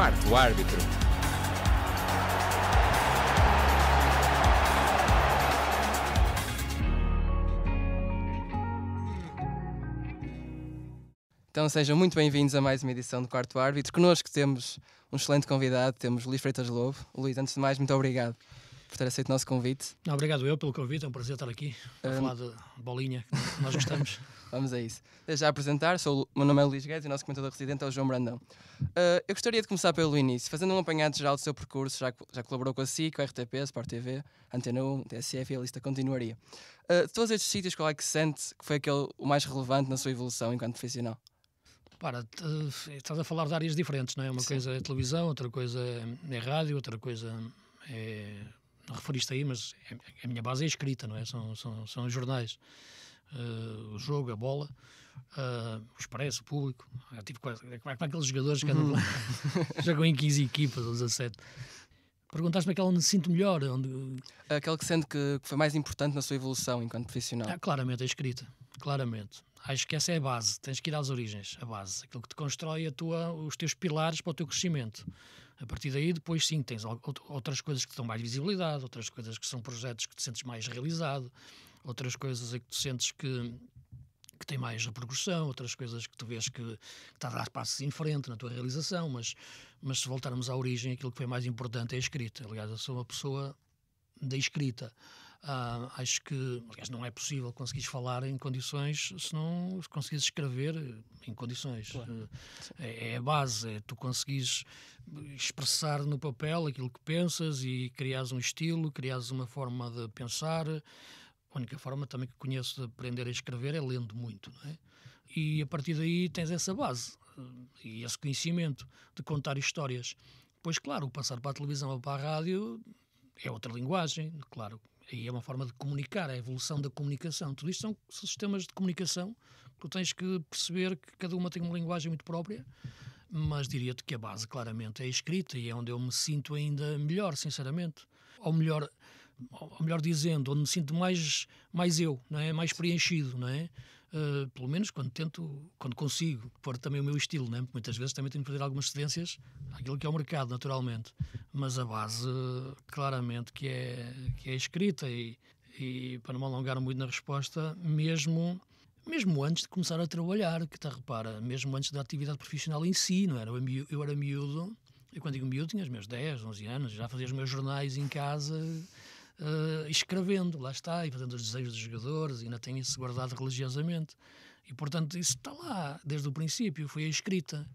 Quarto Árbitro. Então sejam muito bem-vindos a mais uma edição do Quarto Árbitro. Connosco temos um excelente convidado, temos Luís Freitas Lobo. Luís, antes de mais, muito obrigado por ter aceito o nosso convite. Não, obrigado eu pelo convite, é um prazer estar aqui a Um, falar de bolinha, que nós gostamos. Vamos a isso. Já apresentar, sou, meu nome é Luís Guedes e o nosso comentador residente é o João Brandão. Uh, eu gostaria de começar pelo início, fazendo um apanhado geral do seu percurso, já, já colaborou com a SIC, a RTP, a Sport TV, Antena 1, TSF e a lista continuaria. Uh, de todos estes sítios, qual é que sente que foi aquele o mais relevante na sua evolução enquanto profissional? Para, estás a falar de áreas diferentes, não é? Uma Sim. coisa é televisão, outra coisa é rádio, outra coisa é. Não referiste aí, mas é- a minha base é escrita, não é? São, são, são jornais. Uh, o jogo, a bola, uh, o expresso, o público. É tipo quase- é como aqueles jogadores que andam lá, jogam em 15 equipas ou 17. Perguntaste-me aquela onde me sinto melhor, onde, Aquele que sente que, que foi mais importante na sua evolução enquanto profissional? Ah, claramente, a escrita. Claramente. Acho que essa é a base. Tens que ir às origens, a base. Aquilo que te constrói a tua, os teus pilares para o teu crescimento. A partir daí, depois sim, tens outras coisas que te dão mais visibilidade, outras coisas que são projetos que te sentes mais realizado, outras coisas em que tu sentes que, que tem mais repercussão, outras coisas que tu vês que, que está a dar passos em frente na tua realização, mas, mas se voltarmos à origem, aquilo que foi mais importante é a escrita. Aliás, eu sou uma pessoa da escrita. Ah, acho que, aliás, não é possível conseguires falar em condições se não conseguires escrever em condições. É, é a base, é tu conseguires expressar no papel aquilo que pensas e criares um estilo, criares uma forma de pensar. A única forma também que conheço de aprender a escrever é lendo muito, não é? E a partir daí tens essa base eh, e esse conhecimento de contar histórias. Pois, claro, o passar para a televisão ou para a rádio é outra linguagem, claro. Aí é uma forma de comunicar, é a evolução da comunicação. Tudo isto são sistemas de comunicação que tu tens que perceber que cada uma tem uma linguagem muito própria, mas diria-te que a base, claramente, é a escrita e é onde eu me sinto ainda melhor, sinceramente. Ou melhor, ou melhor dizendo, onde me sinto mais, mais eu, não é? mais preenchido, não é? Uh, pelo menos quando tento, quando consigo pôr também o meu estilo, né? Porque muitas vezes também tenho que fazer algumas cedências àquilo que é o mercado, naturalmente. Mas a base, claramente, que é, que é escrita e, e para não me alongar muito na resposta, mesmo mesmo antes de começar a trabalhar, que está, repara, mesmo antes da atividade profissional em si, não era? Eu, miú- eu era miúdo, eu quando digo miúdo tinha os meus 10, 11 anos, já fazia os meus jornais em casa, eh, escrevendo, lá está, e fazendo os desejos dos jogadores, e ainda tenho isso guardado religiosamente. E, portanto, isso está lá, desde o princípio, foi a escrita.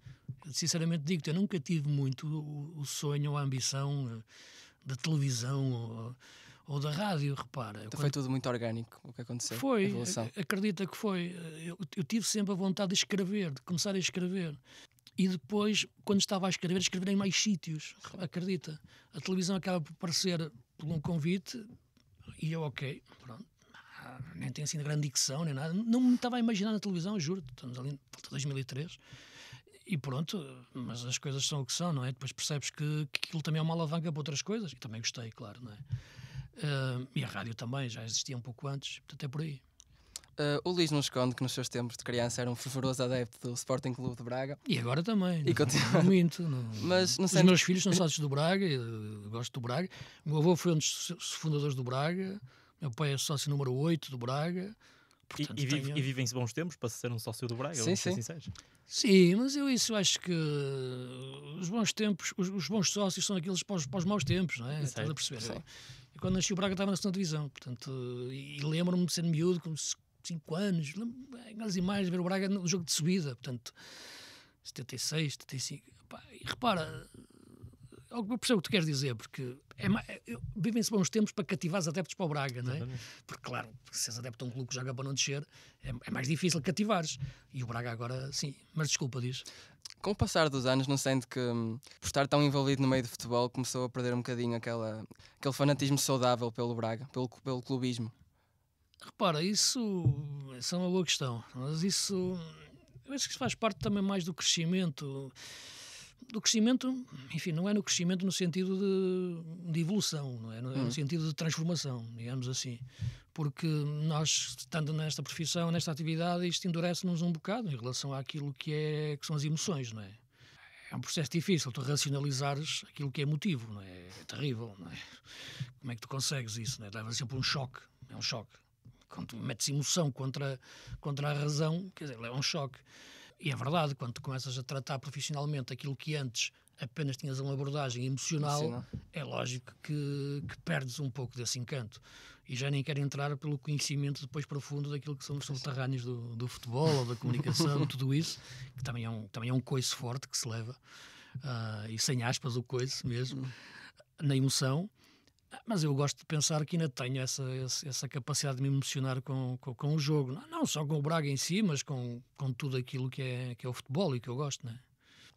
Sinceramente digo-te, eu nunca tive muito o, o sonho ou a ambição eh, da televisão ou, ou da rádio, repara. Então foi tudo muito orgânico o que aconteceu. foi, acredita que foi. Eu, eu tive sempre a vontade de escrever, de começar a escrever. E depois, quando estava a escrever, escrever em mais sítios, acredita. A televisão acaba por aparecer por um convite e eu, ok, pronto. ah, Nem tem assim grande dicção, nem nada. Não me estava a imaginar na televisão, juro. Estamos ali de 2003. E pronto, mas as coisas são o que são, não é? Depois percebes que, que aquilo também é uma alavanca para outras coisas. E também gostei, claro, não é? Ah, e a rádio também, já existia um pouco antes, portanto é por aí. Uh, o Luís não esconde que nos seus tempos de criança era um fervoroso adepto do Sporting Clube de Braga. E agora também. E não- continua. Não minto. Não, Mas não Os meus filhos são sócios do Braga, eu gosto do Braga. O meu avô foi um dos fundadores do Braga, meu pai é sócio número 8 do Braga. E, Portanto, e, vive- tenho- e vivem-se bons tempos para ser um sócio do Braga, Sim, sim. sinceros. Sim, mas eu isso acho que os bons tempos, os, os bons sócios são aqueles para os, para os maus tempos, não é? Estás a perceber? Eu, quando nasci o Braga estava na segunda divisão, portanto, e lembro-me de ser miúdo, com 5 anos, lembro- aquelas imagens, ver o Braga no jogo de subida, portanto, 76, 75. Pá, e repara, eu percebo o que tu queres dizer, porque é, é- vivem-se bons tempos para cativar os adeptos para o Braga, não é? Exatamente. Porque, claro, se és adepto a um clube que joga para não descer, é, é mais difícil cativares. E o Braga agora, sim. Mas desculpa, diz. Com o passar dos anos, não sente que, hum, por estar tão envolvido no meio do futebol, começou a perder um bocadinho aquela, aquele fanatismo saudável pelo Braga, pelo, pelo clubismo? Repara, isso, isso é uma boa questão. Mas isso, eu acho que faz parte também mais do crescimento. Do crescimento, enfim, não é no crescimento no sentido de, de evolução, não é? No, é no sentido de transformação, digamos assim. Porque nós, estando nesta profissão, nesta atividade, isto endurece-nos um bocado em relação àquilo que, é, que são as emoções, não é? é um processo difícil, tu racionalizares aquilo que é motivo, não é? É terrível, não é? Como é que tu consegues isso, não é? Leva sempre um choque, é um choque. Quando metes emoção contra, contra a razão, quer dizer, é um choque. E é verdade, quando tu começas a tratar profissionalmente aquilo que antes apenas tinhas uma abordagem emocional, Emocional. é lógico que, que perdes um pouco desse encanto. E já nem quero entrar pelo conhecimento depois profundo daquilo que são os subterrâneos do, do futebol ou da comunicação, tudo isso, que também é um, também é um coice forte que se leva, ah, e sem aspas o coice mesmo, na emoção. Mas eu gosto de pensar que ainda tenho essa, essa, capacidade de me emocionar com, com, com o jogo. Não, não só com o Braga em si, mas com, com tudo aquilo que é, que é o futebol e que eu gosto, né?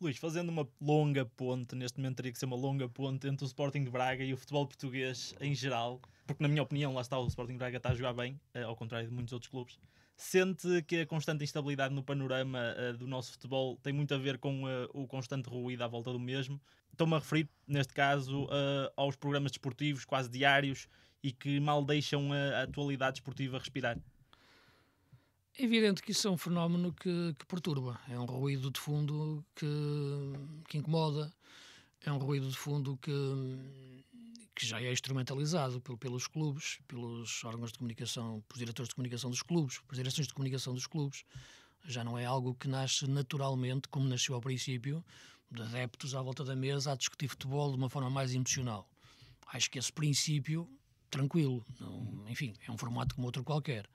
Luís, fazendo uma longa ponte, neste momento teria que ser uma longa ponte entre o Sporting de Braga e o futebol português em geral, porque na minha opinião, lá está, o Sporting de Braga está a jogar bem, eh, ao contrário de muitos outros clubes. Sente que a constante instabilidade no panorama eh, do nosso futebol tem muito a ver com eh, o constante ruído à volta do mesmo. Estou-me a referir, neste caso, eh, aos programas desportivos quase diários e que mal deixam a atualidade desportiva respirar. É evidente que isso é um fenómeno que, que perturba. É um ruído de fundo que, que incomoda. É um ruído de fundo que, que já é instrumentalizado pelo- pelos clubes, pelos órgãos de comunicação, pelos diretores de comunicação dos clubes, pelas direções de comunicação dos clubes. Já não é algo que nasce naturalmente, como nasceu ao princípio, de adeptos à volta da mesa a discutir futebol de uma forma mais emocional. Acho que esse princípio, tranquilo, não- enfim, é um formato como outro qualquer.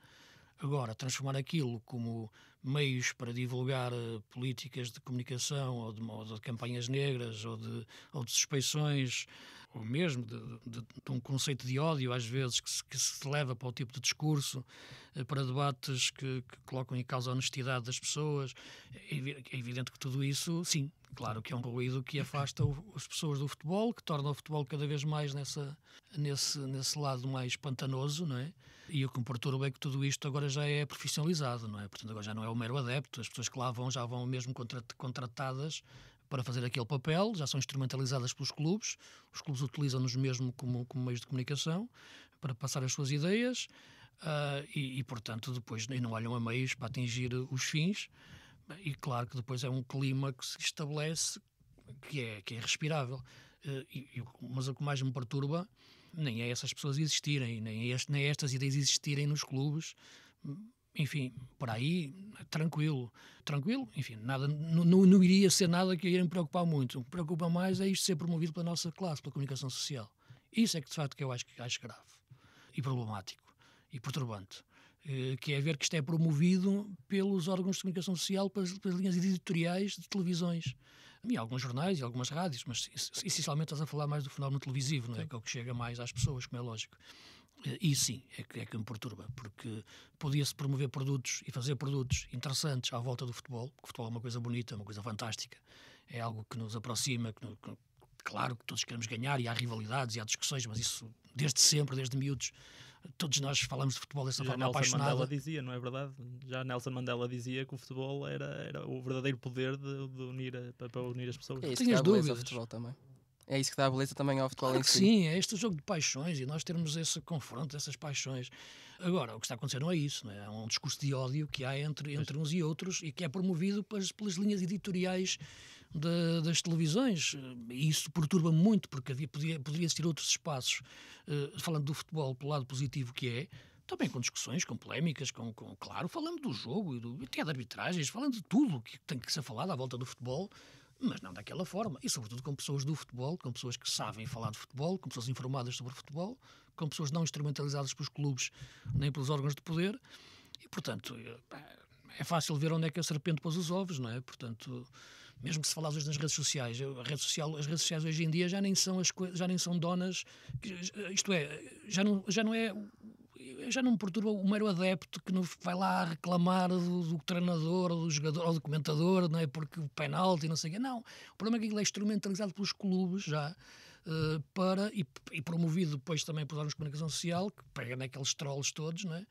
Agora, transformar aquilo como meios para divulgar eh, políticas de comunicação ou de, ou de campanhas negras ou de, ou de suspeições ou mesmo de, de- de um conceito de ódio, às vezes, que se, que se leva para o tipo de discurso, eh, para debates que, que colocam em causa a honestidade das pessoas. É é evidente que tudo isso, sim, claro que é um ruído que afasta o- as pessoas do futebol, que torna o futebol cada vez mais nessa, nesse, nesse lado mais pantanoso, não é? E o que me perturba é que tudo isto agora já é profissionalizado, não é? Portanto, agora já não é o mero adepto, as pessoas que lá vão já vão mesmo contra- contratadas para fazer aquele papel, já são instrumentalizadas pelos clubes, os clubes utilizam-nos mesmo como, como meios de comunicação para passar as suas ideias ah, e, e, portanto, depois não olham a meios para atingir os fins. E claro que depois é um clima que se estabelece que é, que é respirável. Eh, e- mas o que mais me perturba nem é essas pessoas existirem, nem, é este, nem é estas ideias existirem nos clubes. Enfim, por aí, tranquilo. Tranquilo, enfim, nada, não, não, iria ser nada que iria me preocupar muito. O que preocupa mais é isto ser promovido pela nossa classe, pela comunicação social. Isso é que, de facto, que eu acho, que acho grave e problemático e perturbante. Eh, Que é ver que isto é promovido pelos órgãos de comunicação social, pelas, pelas linhas editoriais de televisões. E alguns jornais e algumas rádios, mas es- essencialmente estás a falar mais do fenómeno televisivo, não é? Que é o que chega mais às pessoas, como é lógico. E sim, é que, é que me perturba, porque podia-se promover produtos e fazer produtos interessantes à volta do futebol, porque o futebol é uma coisa bonita, uma coisa fantástica, é algo que nos aproxima, que, no- que- claro que todos queremos ganhar e há rivalidades e há discussões, mas isso desde sempre, desde miúdos, todos nós falamos de futebol dessa Já forma Nelson apaixonada. Mandela dizia, não é verdade? Já Nelson Mandela dizia que o futebol era, era o verdadeiro poder de, de unir, a- para, unir as pessoas. É isso Tenho as dúvidas. futebol também. É isso que dá beleza também ao futebol Claro em si. sim, é este jogo de paixões e nós termos esse confronto, essas paixões. Agora, o que está a acontecer não é isso, não é? É um discurso de ódio que há entre, entre uns e outros e que é promovido pelas, pelas linhas editoriais da- das televisões. E isso perturba muito, porque havia, podia, poderia existir outros espaços, eh, falando do futebol pelo lado positivo que é, também com discussões, com polémicas, com, com- claro, falando do jogo e do, até de arbitragens, falando de tudo que tem que ser falado à volta do futebol, mas não daquela forma. E sobretudo com pessoas do futebol, com pessoas que sabem falar de futebol, com pessoas informadas sobre futebol, com pessoas não instrumentalizadas pelos clubes nem pelos órgãos de poder. E, portanto, é- é fácil ver onde é que a serpente pôs os ovos, não é? Portanto, mesmo que se falasse hoje nas redes sociais, a rede social, as redes sociais hoje em dia já nem são as já nem são donas, isto é, já não, já não é já não me perturba o mero adepto que vai lá reclamar do, do treinador ou do jogador ou do comentador, não é? Porque o penalti, não sei o quê. Não. O problema é que aquilo é instrumentalizado pelos clubes já eh, para, e, e promovido depois também pelos órgãos de comunicação social, que pega naqueles trolls todos, não é?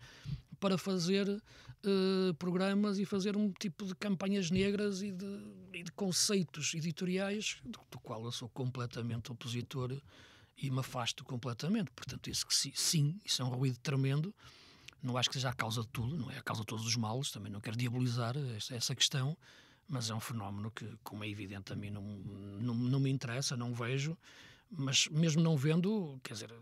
Para fazer eh, programas e fazer um tipo de campanhas negras e de, e de conceitos editoriais do, do qual eu sou completamente opositor e me afasto completamente. Portanto, isso que si- sim, isso é um ruído tremendo. Não acho que seja a causa de tudo, não é a causa de todos os males, também não quero diabolizar essa questão, mas é um fenómeno que, como é evidente, a mim não, não, não me interessa, não vejo, mas mesmo não vendo, quer dizer,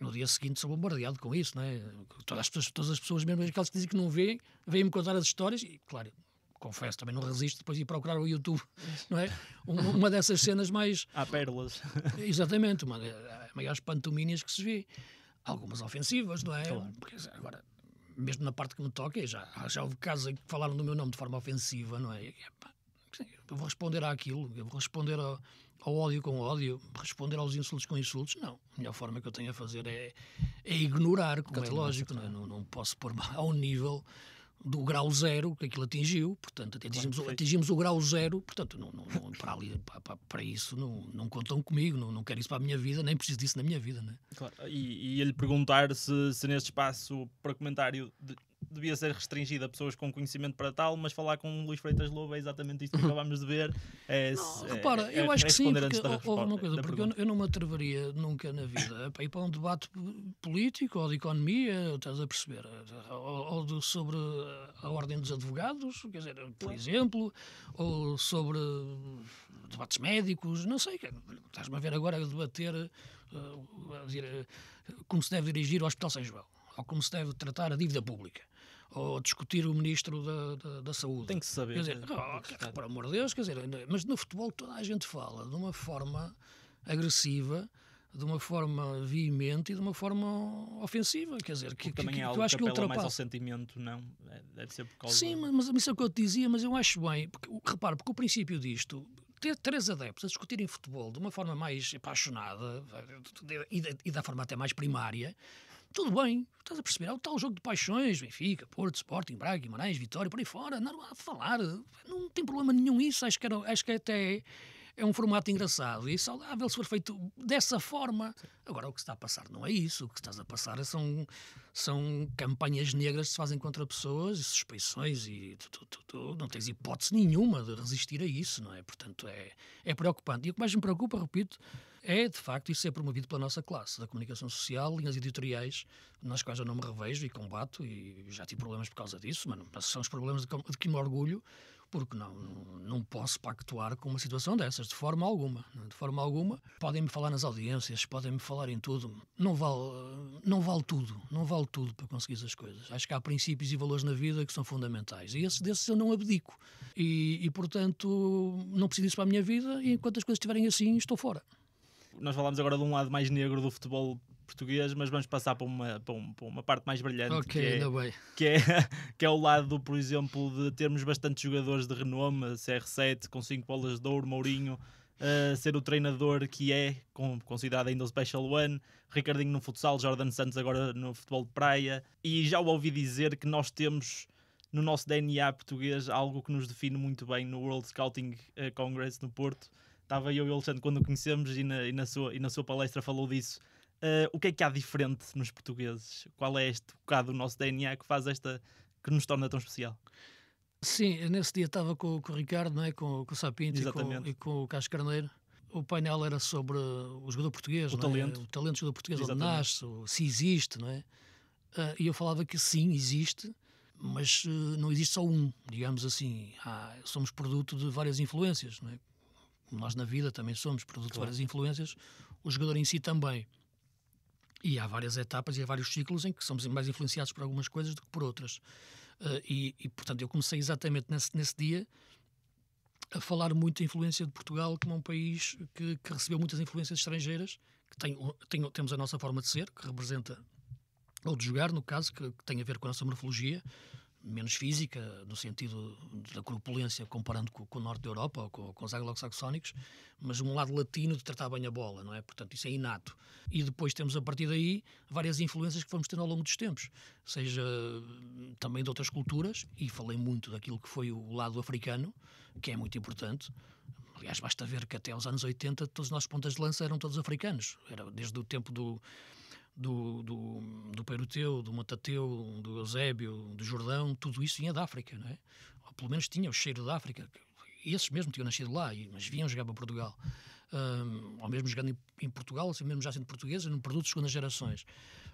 no dia seguinte sou bombardeado com isso, não é? Todas as pessoas, todas as pessoas mesmo aquelas que dizem que não veem, vêm-me contar as histórias e, claro, confesso, também não resisto depois de ir procurar o YouTube, não é? Uma dessas cenas mais... Há pérolas. Exatamente, uma das maiores pantomínias que se vê. Algumas ofensivas, não é? Claro. Porque, agora, mesmo na parte que me toca, já, já houve casos em que falaram do meu nome de forma ofensiva, não é? Eu vou responder àquilo, eu vou responder ao, ao ódio com ódio, responder aos insultos com insultos. Não. A melhor forma que eu tenho a fazer é, é ignorar, como é lógico. Não, é? não, não posso pôr ao nível do grau zero que aquilo atingiu, portanto atingimos, claro, atingimos o grau zero, portanto não, não, não para, ali, para, para, isso não, não contam comigo, não, não quero isso para a minha vida, nem preciso disso na minha vida. Né? Claro. E, e ele perguntar se, se neste espaço para comentário de, devia ser restringido a pessoas com conhecimento para tal, mas falar com o Luís Freitas Lobo é exatamente isto que acabámos de ver. É, não, é, repara, é, eu acho é que sim, porque houve uma coisa, porque eu, eu, não me atreveria nunca na vida a ir para um debate político ou de economia, estás a perceber, ou, ou de, sobre a ordem dos advogados, quer dizer, por exemplo, ou sobre debates médicos, não sei, estás-me a ver agora a debater uh, a dizer, uh, como se deve dirigir o Hospital São João, ou como se deve tratar a dívida pública ou discutir o Ministro da, da, da Saúde. Tem que saber. Quer dizer, oh, por amor de Deus, quer dizer, mas no futebol toda a gente fala de uma forma agressiva, de uma forma veemente e de uma forma ofensiva, quer dizer, que, também que, é algo que eu acho que, que ultrapassa. mais ao sentimento, não? É, deve ser por causa Sim, mas, mas isso é o que eu te dizia, mas eu acho bem, porque, repare, porque o princípio disto, ter três adeptos a discutirem futebol de uma forma mais apaixonada e, e da forma até mais primária, tudo bem, estás a perceber? É o tal jogo de paixões, Benfica, Porto, Sporting, Braga, Guimarães, Vitória, por aí fora, não há de falar, não tem problema nenhum isso, acho que, era, acho que até é um formato engraçado e saudável se for feito dessa forma. Agora, o que se está a passar não é isso. O que estás a passar são, são campanhas negras que se fazem contra pessoas e suspeições e tu, tu, tu, tu, não tens hipótese nenhuma de resistir a isso, não é? Portanto, é, é preocupante. E o que mais me preocupa, repito, é de facto isso ser promovido pela nossa classe da comunicação social, linhas editoriais nas quais eu não me revejo e combato e já tive problemas por causa disso, mas são os problemas de, de que me orgulho porque não, não posso pactuar com uma situação dessas, de forma alguma. De forma alguma. Podem-me falar nas audiências, podem-me falar em tudo. Não vale, não vale tudo, não vale tudo para conseguir as coisas. Acho que há princípios e valores na vida que são fundamentais. E esses desses eu não abdico. E, e portanto, não preciso disso para a minha vida e enquanto as coisas estiverem assim, estou fora. Nós falamos agora de um lado mais negro do futebol português, mas vamos passar para uma, para, um, para uma parte mais brilhante. Ok, que é. Que é, que é o lado, por exemplo, de termos bastantes jogadores de renome, CR7 com 5 bolas de ouro, Mourinho, uh, ser o treinador que é, com, considerado ainda o Special One, Ricardinho no futsal, Jordan Santos agora no futebol de praia, e já o ouvi dizer que nós temos no nosso DNA português algo que nos define muito bem no World Scouting eh, Congress no Porto. Estava eu e o Alexandre quando o conhecemos e na, e na, sua, e na sua palestra falou disso Uh, o que é que há diferente nos portugueses? Qual é este bocado do nosso DNA que faz esta que nos torna tão especial? Sim, nesse dia estava com, com o Ricardo, não é? com, com o Sapinto e com, e com, o Carlos Carneiro. O painel era sobre o jogador português, o, é? talento. o talento do jogador português, Exatamente. onde nasce, se existe, não é? Uh, e eu falava que sim, existe, mas uh, não existe só um, digamos assim. Há, somos produto de várias influências, não é? Nós na vida também somos produto claro. de várias influências, o jogador em si também. E há várias etapas e há vários ciclos em que somos mais influenciados por algumas coisas do que por outras. Uh, e, e, portanto, eu comecei exatamente nesse, nesse dia a falar muito da influência de Portugal como um país que, que recebeu muitas influências estrangeiras, que tem, tem, temos a nossa forma de ser, que representa, ou de jogar, no caso, que, que tem a ver com a nossa morfologia, menos física, no sentido da corpulência, comparando com, com o norte da Europa ou com, com os anglo-saxónicos, mas um lado latino de tratar bem a bola, não é? Portanto, isso é inato. E depois temos, a partir daí, várias influências que fomos tendo ao longo dos tempos, seja também de outras culturas, e falei muito daquilo que foi o lado africano, que é muito importante. Aliás, basta ver que até aos anos 80 todos os nossos pontas de lança eram todos africanos. Era desde o tempo do do, do, do Peruteu, do Matateu, do Eusébio, do Jordão, tudo isso vinha da África, não é? Ou pelo menos tinha o cheiro da África. Esses mesmo tinham nascido lá, mas vinham jogar para Portugal. Um, ou mesmo jogando em, em Portugal, assim, mesmo já sendo portugueses, num produto de segundas gerações.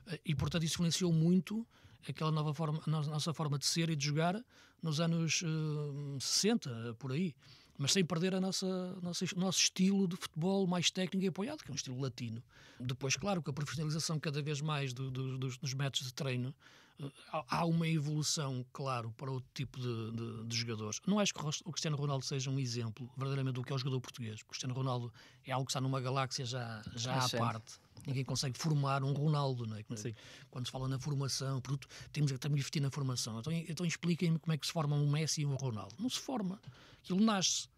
Uh, e, portanto, isso influenciou muito aquela nova forma, a nossa forma de ser e de jogar nos anos uh, 60, por aí. Mas sem perder a nossa, nossa, nosso estilo de futebol mais técnico e apoiado, que é um estilo latino. Depois, claro, com a profissionalização cada vez mais do, do, dos, dos métodos de treino, há uma evolução, claro, para outro tipo de, de, de, jogadores. Não acho que o Cristiano Ronaldo seja um exemplo verdadeiramente do que é o jogador português. O Cristiano Ronaldo é algo que está numa galáxia já, já à parte. Ninguém consegue formar um Ronaldo, não é? Quando se fala na formação, produto, temos que também investir na formação. Então, então expliquem-me como é que se forma um Messi e um Ronaldo. Não se forma. Aquilo nasce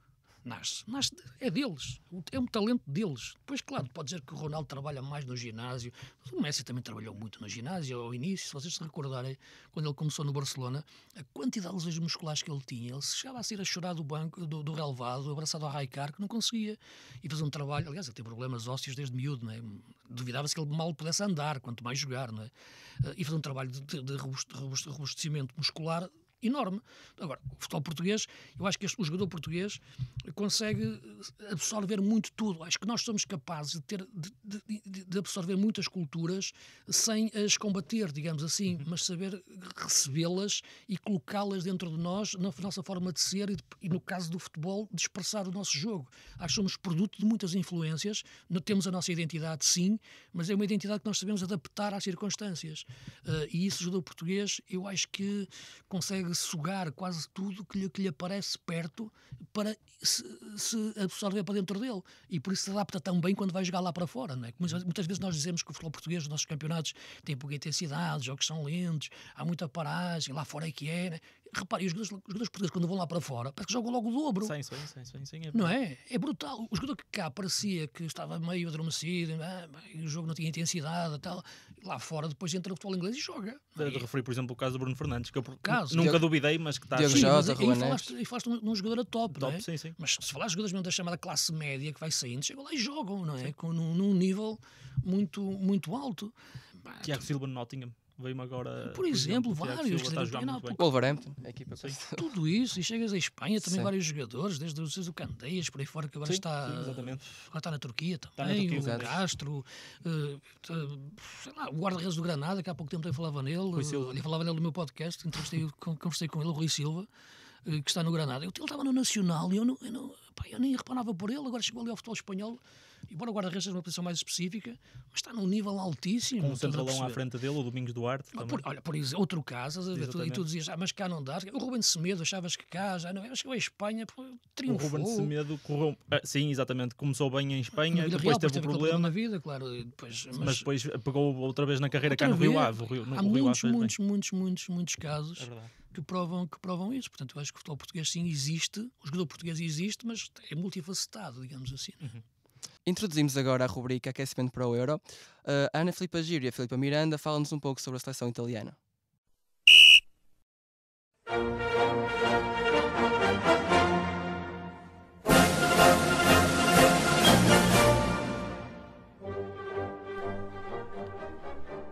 nasce, nasce é deles, é um talento deles. Depois, claro, pode dizer que o Ronaldo trabalha mais no ginásio, mas o Messi também trabalhou muito no ginásio ao início. Se vocês se recordarem, quando ele começou no Barcelona, a quantidade de lesões musculares que ele tinha, ele chegava a ser a chorar do banco, do, do relevado, abraçado ao Raikar, que não conseguia. E fazer um trabalho, aliás, ele tem problemas ósseos desde miúdo, não é? duvidava-se que ele mal pudesse andar, quanto mais jogar, não é? E fazer um trabalho de, de, de robustecimento muscular enorme. Agora, o futebol português, eu acho que este, o jogador português consegue absorver muito tudo. Acho que nós somos capazes de, ter, de, de, de absorver muitas culturas sem as combater, digamos assim, uhum. mas saber recebê-las e colocá-las dentro de nós, na nossa forma de ser e, e, no caso do futebol, de expressar o nosso jogo. Acho que somos produto de muitas influências, não temos a nossa identidade, sim, mas é uma identidade que nós sabemos adaptar às circunstâncias. Uh, e isso, o jogador português, eu acho que consegue sugar quase tudo que lhe, que lhe aparece perto para se, se, absorver para dentro dele. E por isso se adapta tão bem quando vai jogar lá para fora. Não é? Muitas, muitas vezes nós dizemos que o futebol português, os nossos campeonatos, tem pouca intensidade, jogos são lentos, há muita paragem, lá fora é que é. Né? Repare, os jogadores, os jogadores portugueses, quando vão lá para fora, parece que jogam logo o dobro. Sim, sim, sim, sim, sim é não é? É brutal. O jogador que cá parecia que estava meio adormecido, ah, o jogo não tinha intensidade tal, lá fora depois entra no futebol inglês e joga. É? De referir, por exemplo, o caso do Bruno Fernandes, que eu caso, nunca Diego, duvidei, mas que está Diego Jota, e falaste, e falaste num, jogador a top, top não é? sim, sim. Mas se falar de jogadores mesmo da chamada classe média que vai saindo, chegam lá e jogam, não é? Com, num, num nível muito, muito alto. Tiago Silva no Nottingham veio-me agora. Por exemplo, vários. A Wolverhampton, a equipa Tudo isso, e chegas à Espanha também sim. vários jogadores, desde, o Candeias, por aí fora, que agora sim, está, sim, agora está na Turquia também, na Turquia, o Castro, uh, lá, o guarda-redes do Granada, que há pouco tempo eu falava nele, ele falava nele no meu podcast, entrevistei, conversei com ele, o Rui Silva eh, que está no Granada. Ele estava no Nacional e eu, não, eu, não, pá, eu nem reparava por ele, agora chegou ali ao futebol espanhol embora o guarda-redes seja uma posição mais específica, mas está num nível altíssimo. Com um centralão à frente dele, o Domingos Duarte. Ah, por, olha, por isso, outro caso, e tu dizias, ah, mas cá não dá. O Ruben Semedo, achavas que cá já não. Acho que a Espanha triunfou. O Ruben Semedo correu. Ah, sim, exatamente. Começou bem em Espanha, depois Real, teve o problema. na vida, claro. Depois, mas, mas, depois pegou outra vez na carreira cá no Rio Ave. Rio, Há muitos, muitos, muitos, muitos, muitos casos. É que provam, que provam isso. Portanto, eu acho que o futebol português sim existe, o jogador português existe, mas é multifacetado, digamos assim. Uhum. Introduzimos agora a rubrica Aquecimento para o Euro. Uh, a Ana Filipa Giro e a Filipa Miranda falam-nos um pouco sobre a seleção italiana.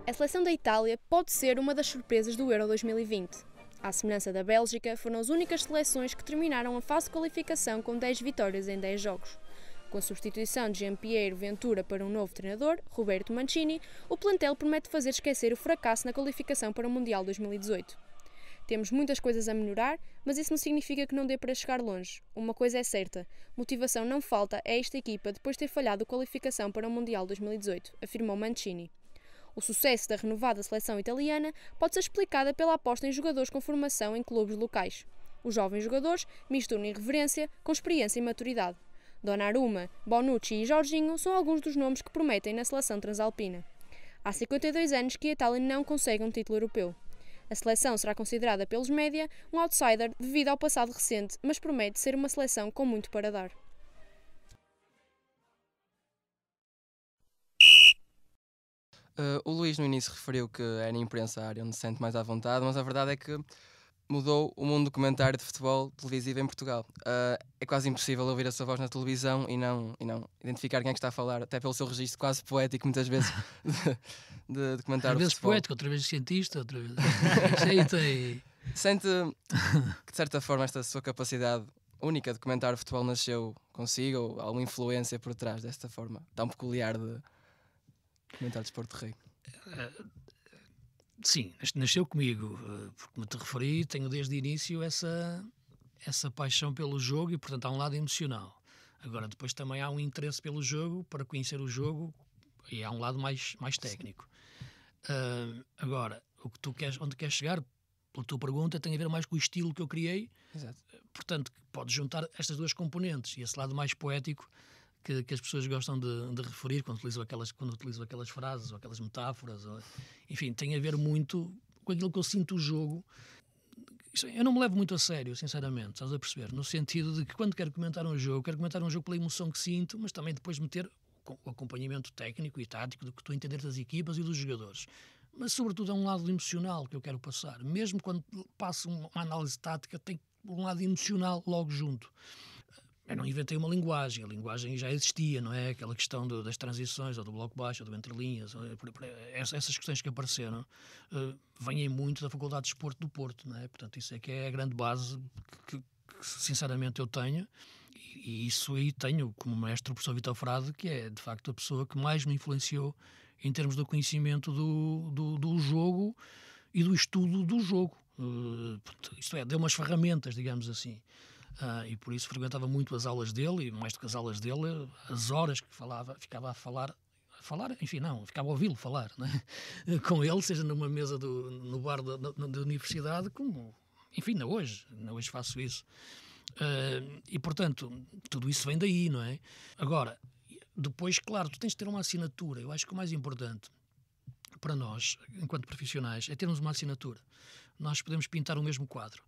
A seleção da Itália pode ser uma das surpresas do Euro 2020. À semelhança da Bélgica, foram as únicas seleções que terminaram a fase de qualificação com 10 vitórias em 10 jogos. Com a substituição de Jean-Pierre Ventura para um novo treinador, Roberto Mancini, o plantel promete fazer esquecer o fracasso na qualificação para o Mundial 2018. Temos muitas coisas a melhorar, mas isso não significa que não dê para chegar longe. Uma coisa é certa: motivação não falta a esta equipa depois de ter falhado a qualificação para o Mundial 2018, afirmou Mancini. O sucesso da renovada seleção italiana pode ser explicada pela aposta em jogadores com formação em clubes locais. Os jovens jogadores misturam irreverência com experiência e maturidade. Donnarumma, Bonucci e Jorginho são alguns dos nomes que prometem na seleção transalpina. Há 52 anos que a Itália não consegue um título europeu. A seleção será considerada pelos média um outsider devido ao passado recente, mas promete ser uma seleção com muito para dar. Uh, o Luís no início referiu que é na imprensa a área onde se sente mais à vontade, mas a verdade é que mudou o mundo do comentário de futebol televisivo em Portugal. Uh, é quase impossível ouvir a sua voz na televisão e não, e não identificar quem é que está a falar, até pelo seu registro quase poético, muitas vezes, de, de, de comentar Às vezes futebol. poético, outra vez cientista, outra vez. Sente que, de certa forma, esta sua capacidade única de comentar o futebol nasceu consigo ou alguma influência por trás desta forma tão peculiar de comentar desporto de rei? Sim, nasceu comigo, uh, porque me te referi, tenho desde o início essa, essa paixão pelo jogo e, portanto, há um lado emocional. Agora, depois também há um interesse pelo jogo, para conhecer o jogo, e há um lado mais, mais técnico. Uh, agora, o que tu queres, onde queres chegar, pela tua pergunta, tem a ver mais com o estilo que eu criei. Exato. Portanto, podes juntar estas duas componentes e esse lado mais poético que, que as pessoas gostam de, de, referir quando utilizam, aquelas, quando utilizam aquelas frases ou aquelas metáforas. Ou, enfim, tem a ver muito com aquilo que eu sinto o jogo. Eu não me levo muito a sério, sinceramente, estás a perceber? No sentido de que quando quero comentar um jogo, quero comentar um jogo pela emoção que sinto, mas também depois meter o acompanhamento técnico e tático do que tu entender das equipas e dos jogadores. Mas, sobretudo, é um lado emocional que eu quero passar. Mesmo quando passo uma análise tática, tem um lado emocional logo junto. Eu não inventei uma linguagem, a linguagem já existia, não é? Aquela questão do, das transições, ou do bloco baixo, ou do entre linhas, essas questões que apareceram uh, vêm muito da Faculdade de Esporte do Porto, não é? Portanto, isso é que é a grande base que, que sinceramente eu tenho e isso aí tenho como mestre o professor Vitor Frade, que é de facto a pessoa que mais me influenciou em termos do conhecimento do, do, do jogo e do estudo do jogo. Uh, isto é, deu umas ferramentas, digamos assim. Uh, e por isso frequentava muito as aulas dele, e mais do que as aulas dele, as horas que falava, ficava a falar falar, enfim, não, ficava a ouvi-lo falar né? com ele, seja numa mesa do, no bar da, da, da universidade, como, enfim, não hoje, não hoje faço isso. Uh, e, portanto, tudo isso vem daí, não é? Agora, depois, claro, tu tens de ter uma assinatura. Eu acho que o mais importante para nós, enquanto profissionais, é termos uma assinatura. Nós podemos pintar o mesmo quadro,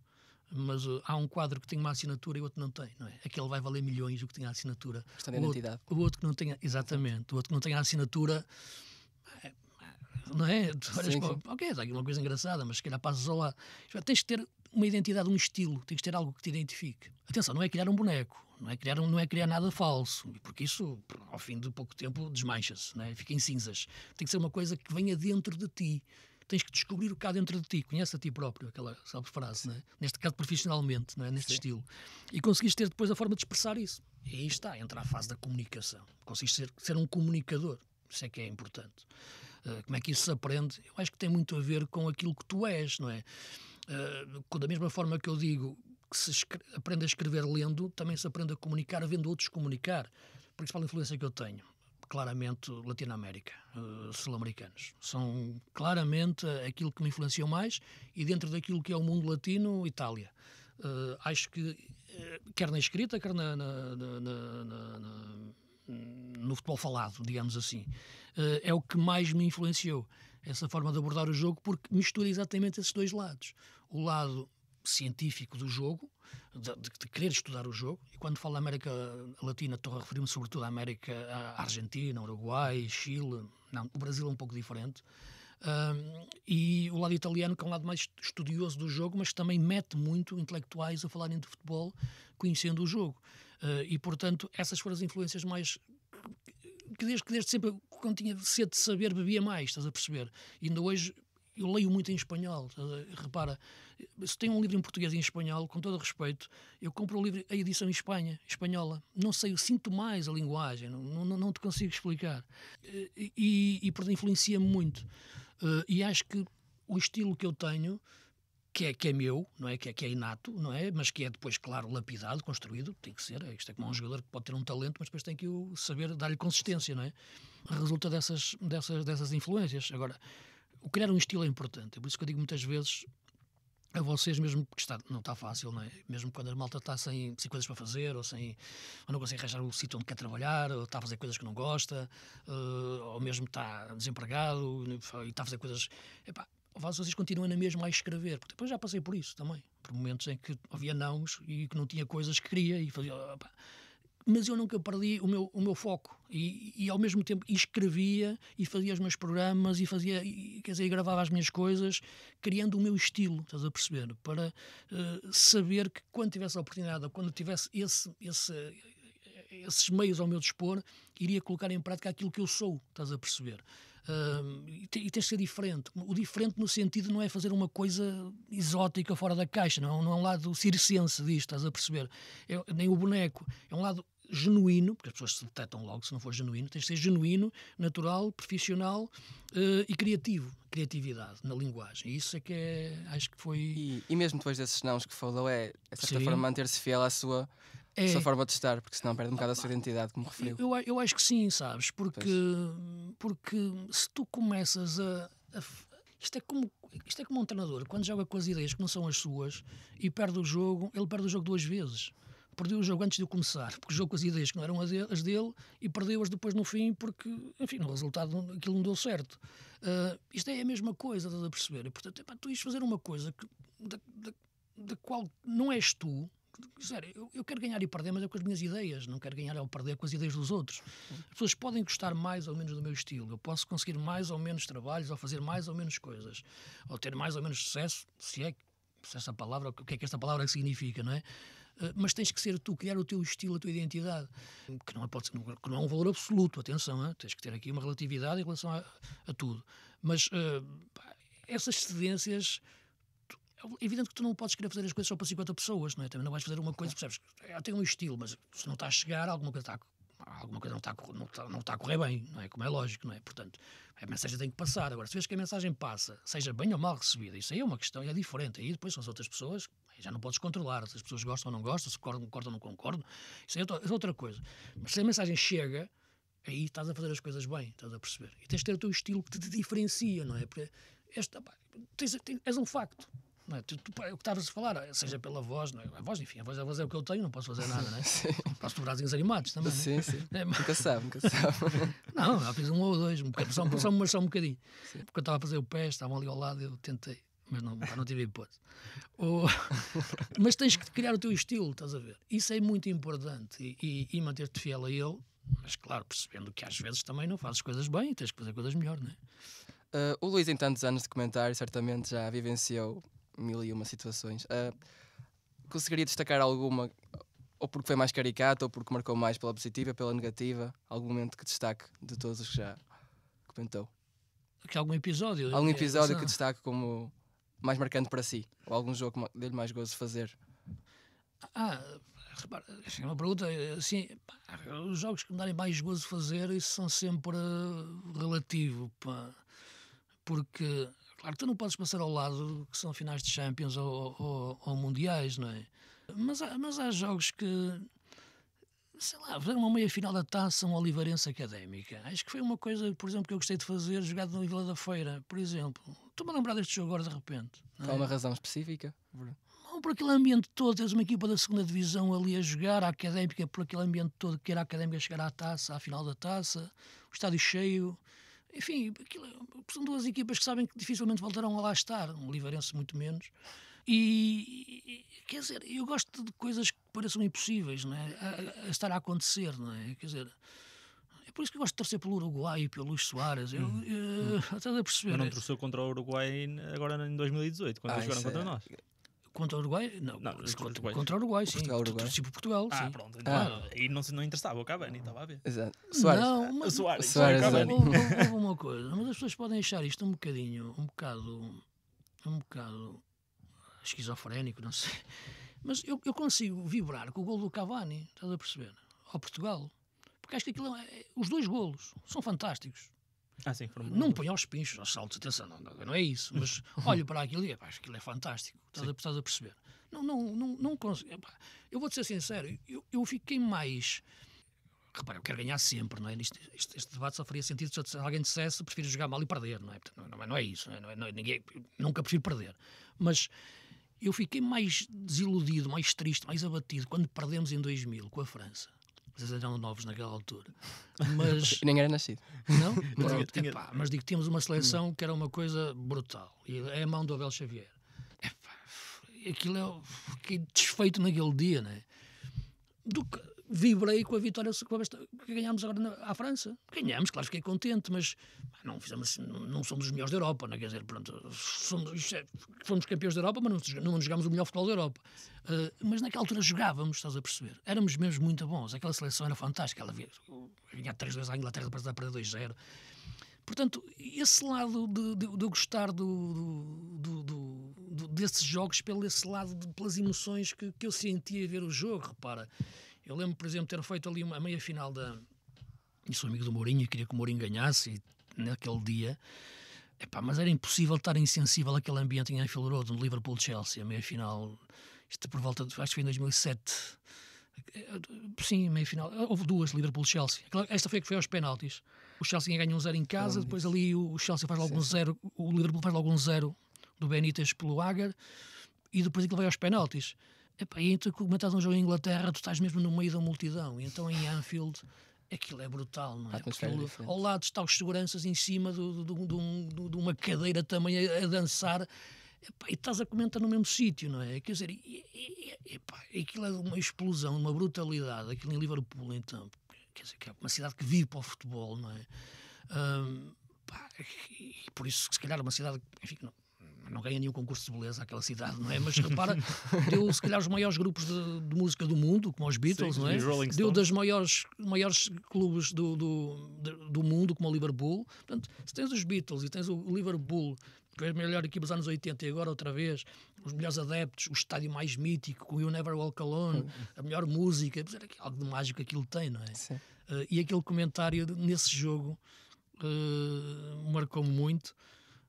mas uh, há um quadro que tem uma assinatura e outro não tem, não é? Aquele vai valer milhões, o que tem a assinatura. Identidade. Outro, o outro que não tem, exatamente, o outro que não tem a assinatura é, não é? Tu olhas sim, para, sim. ok, está aqui uma coisa engraçada, mas se calhar passas ao lado. Tens que ter uma identidade, um estilo, tem que ter algo que te identifique. Atenção, não é criar um boneco, não é criar, não é criar nada falso, porque isso, ao fim de pouco tempo, desmancha-se, é? fica em cinzas. Tem que ser uma coisa que venha dentro de ti. Tens que descobrir o que há dentro de ti, conhece a ti próprio, aquela sabe, frase, é? neste caso profissionalmente, não é? neste Sim. estilo. E conseguiste ter depois a forma de expressar isso. E aí está, entra a fase da comunicação. Conseguiste ser, ser um comunicador, isso é que é importante. Uh, como é que isso se aprende? Eu acho que tem muito a ver com aquilo que tu és, não é? Uh, da mesma forma que eu digo que se aprende a escrever lendo, também se aprende a comunicar vendo outros comunicar. A principal influência que eu tenho, claramente, Latinoamérica, uh, sul-americanos. São claramente aquilo que me influenciou mais e dentro daquilo que é o mundo latino, Itália. Uh, acho que, uh, quer na escrita, quer na, na, na, no futebol falado, digamos assim, é o que mais me influenciou essa forma de abordar o jogo, porque mistura exatamente esses dois lados. O lado científico do jogo, de, de, querer estudar o jogo, e quando falo da América Latina, estou a referir-me sobretudo à América à Argentina, Uruguai, Chile, não, o Brasil é um pouco diferente. Um, e o lado italiano, que é um lado mais estudioso do jogo, mas também mete muito intelectuais a falarem de futebol, conhecendo o jogo. Uh, e, portanto, essas foram as influências mais que desde, que desde sempre, quando tinha sede de saber, bebia mais, estás a perceber? E ainda hoje eu leio muito em espanhol. Repara, se tem um livro em português e em espanhol, com todo respeito, eu compro o livro, a edição em Espanha, espanhola. Não sei, eu sinto mais a linguagem, não, não, não te consigo explicar. E, e, e portanto, influencia-me muito. Uh, e acho que o estilo que eu tenho que é, que é meu, não é? Que, é? que é inato, não é? Mas que é depois, claro, lapidado, construído, tem que ser. Isto é como um jogador que pode ter um talento, mas depois tem que o saber dar-lhe consistência, não é? Resulta dessas, dessas, dessas influências. Agora, o criar um estilo é importante. É por isso que eu digo muitas vezes a vocês, mesmo porque está, não está fácil, não é? Mesmo quando a malta está sem, sem coisas para fazer, ou, sem, ou não consegue arranjar o sítio onde quer trabalhar, ou está a fazer coisas que não gosta, uh, ou mesmo está desempregado e está a fazer coisas. Epá, vocês continuam na mesma a escrever, porque depois já passei por isso também, por momentos em que havia nãos e que não tinha coisas que queria e fazia. Mas eu nunca perdi o meu, o meu foco e, e ao mesmo tempo escrevia e fazia os meus programas e fazia, e, quer dizer, gravava as minhas coisas, criando o meu estilo, estás a perceber? Para uh, saber que quando tivesse a oportunidade, quando tivesse esse, esse, esses meios ao meu dispor, iria colocar em prática aquilo que eu sou, estás a perceber? Uh, e, tem, de ser diferente. O diferente no sentido não é fazer uma coisa exótica fora da caixa, não, é não é um lado circense disto, estás a perceber? É, nem o boneco. É um lado genuíno, porque as pessoas se detectam logo se não for genuíno, tens de ser genuíno, natural, profissional uh, e criativo, criatividade na linguagem. Isso é que é, acho que foi... E, e mesmo depois desses nãos que falou, é, de certa forma, manter-se fiel à sua é, forma de estar, porque senão perde um bocado a sua identidade, como referiu. Eu, eu acho que sim, sabes? Porque, porque se tu começas a, a, isto, é como, isto é como um treinador, quando joga com as ideias que não são as suas e perde o jogo, ele perde o jogo duas vezes. Perdeu o jogo antes de começar, porque jogou com as ideias que não eram as dele e perdeu-as depois no fim, porque, enfim, no resultado aquilo não deu certo. Uh, isto é a mesma coisa, estás a perceber? E, portanto, epá, tu ires fazer uma coisa que, da, da, da qual não és tu, Sério, eu, eu, quero ganhar e perder, mas é com as minhas ideias, não quero ganhar ou perder com as ideias dos outros. As pessoas podem gostar mais ou menos do meu estilo, eu posso conseguir mais ou menos trabalhos, ou fazer mais ou menos coisas, ou ter mais ou menos sucesso, se é se essa palavra, o que é que esta palavra significa, não é? Eh, mas tens que ser tu, criar o teu estilo, a tua identidade, que não é, pode que não é um valor absoluto, atenção, hein? tens que ter aqui uma relatividade em relação a, a tudo. Mas uh, essas cedências é evidente que tu não podes querer fazer as coisas só para 50 pessoas, não é? Também não vais fazer uma coisa, percebes? Eu tenho um estilo, mas se não está a chegar, alguma coisa está alguma coisa não está, não, está, não está a correr bem, não é? Como é lógico, não é? Portanto, a mensagem tem que passar. Agora, se vês que a mensagem passa, seja bem ou mal recebida, isso aí é uma questão, é diferente. Aí depois são as outras pessoas, já não podes controlar. Se as pessoas gostam ou não gostam, se concordam, ou não concordam, isso é outra coisa. Mas se a mensagem chega, aí estás a fazer as coisas bem, estás a perceber. E tens de ter o teu estilo que te diferencia, não é? Porque esta, pá, tens, tens, és um facto. Não é? Tu, tu, é o que estavas a falar, seja pela voz, não é? a voz, enfim, a voz, a voz é o que eu tenho, não posso fazer nada, não é? Sim. Posso dobrar desenhos animados também. Sim, não é? sim. É, mas... Nunca sabe, nunca sabe. não, já fiz um ou dois, um bocadinho, só, só, só, só um bocadinho. Sim. Porque eu estava a fazer o pé, estavam ali ao lado, eu tentei, mas não, não tive hipótese. O... mas tens que criar o teu estilo, estás a ver? Isso é muito importante e, e, e manter-te fiel a ele, mas claro, percebendo que às vezes também não fazes coisas bem e tens que fazer coisas melhor, não é? Uh, o Luís, em tantos anos de comentário, certamente já vivenciou mil e uma situações. Uh, conseguiria destacar alguma, ou porque foi mais caricata, ou porque marcou mais pela positiva, pela negativa? Algum momento que destaque de todos os que já comentou? Que algum episódio? Algum episódio que destaque como mais marcante para si? Ou algum jogo que dê-lhe mais gozo fazer? Ah, repara, é uma pergunta assim, pá, os jogos que me darem mais gozo fazer, isso são sempre relativo, pá, porque Claro, tu não podes passar ao lado que são finais de Champions ou, ou, ou Mundiais, não é? Mas há, mas há jogos que, sei lá, fazer uma meia final da taça, uma Oliveirense Académica. Acho que foi uma coisa, por exemplo, que eu gostei de fazer, jogado na Vila da Feira, por exemplo. Estou-me a lembrar deste jogo agora de repente. Há é? uma razão específica? Não, por aquele ambiente todo, tens uma equipa da segunda divisão ali a jogar, a Académica, por aquele ambiente todo, que era a Académica chegar à taça, à final da taça, o estádio cheio. Enfim, aquilo, são duas equipas que sabem que dificilmente voltarão a lá estar, um Liveirense muito menos. E, e, quer dizer, eu gosto de coisas que pareçam impossíveis, não é? A, a, estar a acontecer, não é? Quer dizer, é por isso que eu gosto de torcer pelo Uruguai e pelo Luís Soares. Eu, hum. eu, estás a perceber? Mas não torceu contra o Uruguai agora em 2018, quando ah, eles jogaram contra é. nós. Contra o Uruguai? Não, não contra, contra, o Uruguai, sim. Portugal, Uruguai. Tipo Portugal, ah, sim. pronto. Então, ah. Aí não, não interessava o Cavani, estava a ver. Exato. Soares. Não, mas, Soares. Soares. Soares. Houve, houve uma coisa, mas as pessoas podem achar isto um bocadinho, um bocado, um bocado esquizofrénico, não sei. Mas eu, eu consigo vibrar com o gol do Cavani, estás a perceber? Ao Portugal. Porque acho que aquilo é, os dois golos são fantásticos. Ah, sim, não põe aos pinchos, aos saltos, atenção, não, não é isso. Mas olho para aquilo e é, acho que aquilo é fantástico. Estás a, estás a, perceber? Não, não, não, não consigo. Eu vou-te ser sincero, eu, eu fiquei mais. Repara, eu quero ganhar sempre, não é? Este, este, este, debate só faria sentido se alguém dissesse prefiro jogar mal e perder, não é? Não, não, é, não é isso, não é? Não é, ninguém, nunca prefiro perder. Mas eu fiquei mais desiludido, mais triste, mais abatido quando perdemos em 2000 com a França vocês eram novos naquela altura. Mas... Nem era nascido. Não? Pronto, epá, mas digo que tínhamos uma seleção que era uma coisa brutal. E é a mão do Abel Xavier. Epá, aquilo é. Fiquei desfeito naquele dia, né? Do que vibrei com a vitória que ganhámos agora na, à França. Ganhámos, claro, fiquei contente, mas não fizemos assim, não, somos os melhores da Europa, não é? quer dizer, pronto, somos, é, fomos campeões da Europa, mas não, não jogámos o melhor futebol da Europa. Uh, mas naquela altura jogávamos, estás a perceber? Éramos mesmo muito bons, aquela seleção era fantástica, ela vinha 3 2 à Inglaterra para dar para 2-0. Portanto, esse lado de, de, de eu gostar do, do, do, desses jogos, pelo esse lado, de, pelas emoções que, que eu sentia ver o jogo, repara Eu lembro, por exemplo, ter feito ali uma meia final da. E sou amigo do Mourinho e queria que o Mourinho ganhasse e, naquele dia. Epá, mas era impossível estar insensível àquele ambiente em Anfield Road, no Liverpool-Chelsea, a meia final. Isto por volta de. Acho que foi em 2007. Sim, meia final. Houve duas, Liverpool-Chelsea. Esta foi que foi aos penaltis. O Chelsea ganha um zero em casa, depois ali o Chelsea faz logo um zero, o Liverpool faz logo um zero do Benítez pelo Agar e depois aquilo vai aos penaltis. Epá, e então, comentares um jogo em Inglaterra, tu estás mesmo no meio da multidão. E então em Anfield aquilo é brutal, não é? Porque ao lado está os seguranças em cima do, do, do, de uma cadeira também a, a dançar. Epá, e estás a comentar no mesmo sítio, não é? Quer dizer, e, e, epá, aquilo é uma explosão, uma brutalidade, aquilo em Liverpool, então. Quer dizer, que é uma cidade que vive para o futebol, não é? Um, pá, e por isso, se calhar, uma cidade, enfim, não, não ganha nenhum concurso de beleza aquela cidade, não é? Mas repara, deu se calhar os maiores grupos de, de música do mundo, como os Beatles, Sim, não é? Deu das maiores, maiores clubes do, do, do mundo, como o Liverpool. Portanto, se tens os Beatles e tens o Liverpool, que foi a melhor equipe dos anos 80 e agora outra vez, os melhores adeptos, o estádio mais mítico, com o You Never Walk Alone, a melhor música, é algo de mágico que aquilo tem, não é? Uh, e aquele comentário nesse jogo uh, marcou-me muito.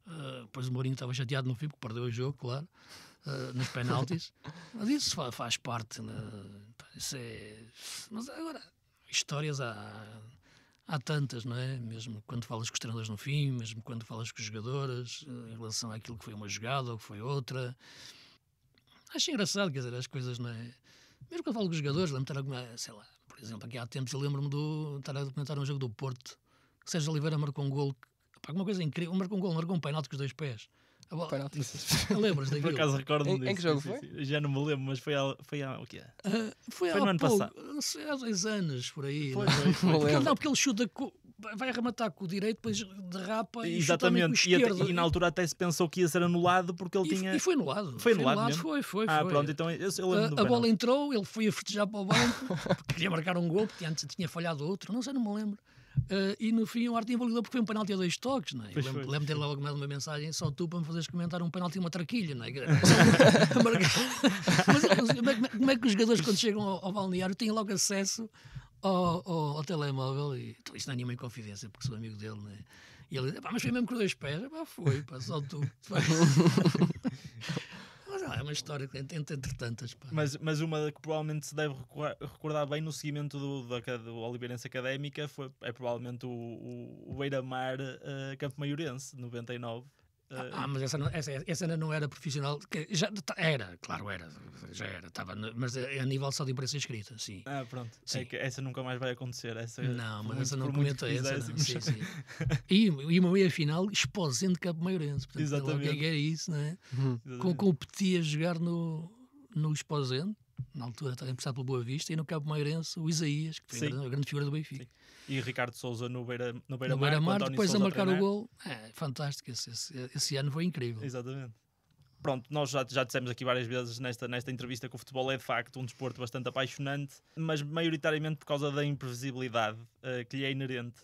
Uh, depois o Mourinho estava chateado no fim porque perdeu o jogo, claro, uh, nos penaltis. Mas isso faz, faz parte. Né? Isso é... Mas agora, histórias há, há tantas, não é? Mesmo quando falas com os treinadores no fim, mesmo quando falas com os jogadores, uh, em relação àquilo que foi uma jogada ou que foi outra. Acho engraçado, quer dizer, as coisas, não é? Mesmo quando falo com os jogadores, lembro-me de alguma, sei lá, por exemplo, aqui há tempos eu lembro-me de estar a documentar um jogo do Porto, que Sérgio Oliveira marcou um gol Pá, uma coisa incrível. Marcou um gol, marcou um penalti com os dois pés. Penalti. Lembras daquilo? Por acaso recordo-me disso. Em que jogo foi? Já não me lembro, mas foi há, foi há o quê? Uh, foi, foi no ano pouco, passado. Não sei, há dois anos, por aí. Foi, não, foi, foi. Porque, não, porque ele chuta com, vai arrematar com o direito, depois derrapa Exatamente. e, e, e, na altura até se pensou que ia ser anulado porque ele e, tinha. E foi anulado. Foi anulado, foi, foi, foi, Ah, foi. pronto, então eu, eu lembro a, a bola entrou, ele foi a festejar para o banco, porque queria marcar um gol, porque antes tinha falhado outro, não sei, não me lembro. Uh, e no fim o Arte invalidou porque foi um penalti a dois toques, não é? Lembro, lembro de ter logo mandado uma mensagem só tu para me fazeres comentar um penalti e uma traquilha, não é? Mas como é, como é, que os jogadores quando chegam ao, ao balneário têm logo acesso ao, ao, ao telemóvel e então, isto não é nenhuma inconfidência porque sou amigo dele, não é? E ele diz, mas foi mesmo com dois pés? Pá, foi, pá, só tu. É uma história entre, entre tantas. Pá. Mas, mas uma que provavelmente se deve recordar bem no seguimento do, da, do Oliveirense Académica foi, é provavelmente o, o, o Beira-Mar uh, Campo Maiorense, 99. Ah, ah, mas essa, não, essa, essa ainda não era profissional. Já, era, claro, era. Já era. Tava, mas é a nível só de imprensa escrita, sim. Ah, pronto. É sim. É que essa nunca mais vai acontecer. Essa, não, mas essa não comenta essa. Não. Sim, sim. e, e uma meia final exposendo Campo Maiorense. Portanto, Exatamente. O que é isso, não é? Uhum. Com, com o Petit a jogar no, no Exposendo, na altura estava emprestado pelo Boa Vista, e no Campo Maiorense o Isaías, que foi a grande, a grande figura do Benfica. Sim e Ricardo Souza no Beira, no Beira, no Beira Mar, depois Sousa a marcar o gol. É fantástico, esse, esse, esse, ano foi incrível. Exatamente. Pronto, nós já, já dissemos aqui várias vezes nesta, nesta entrevista que o futebol é de facto um desporto bastante apaixonante, mas maioritariamente por causa da imprevisibilidade uh, que lhe é inerente.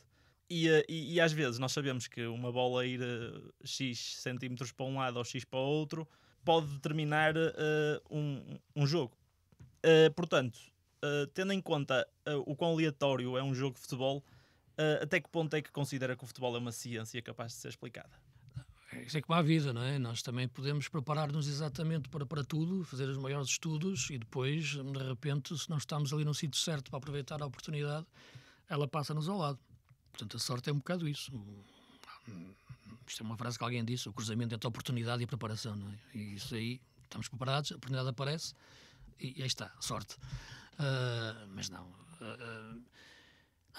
E, uh, e, e, às vezes nós sabemos que uma bola ir uh, X centímetros para um lado ou X para o outro pode determinar um, um jogo. portanto, uh, tendo em conta uh, o quão aleatório é um jogo de futebol, uh, até que ponto é que considera que o futebol é uma ciência capaz de ser explicada? Isso é como a vida, não é? Nós também podemos preparar-nos exatamente para, para tudo, fazer os maiores estudos e depois, de repente, se não estamos ali no sítio certo para aproveitar a oportunidade, ela passa-nos ao lado. Portanto, a sorte é um bocado isso. Isto é uma frase que alguém disse: o cruzamento entre a oportunidade e a preparação, não é? E isso aí, estamos preparados, a oportunidade aparece e aí está, sorte. Uh, mas não. Uh,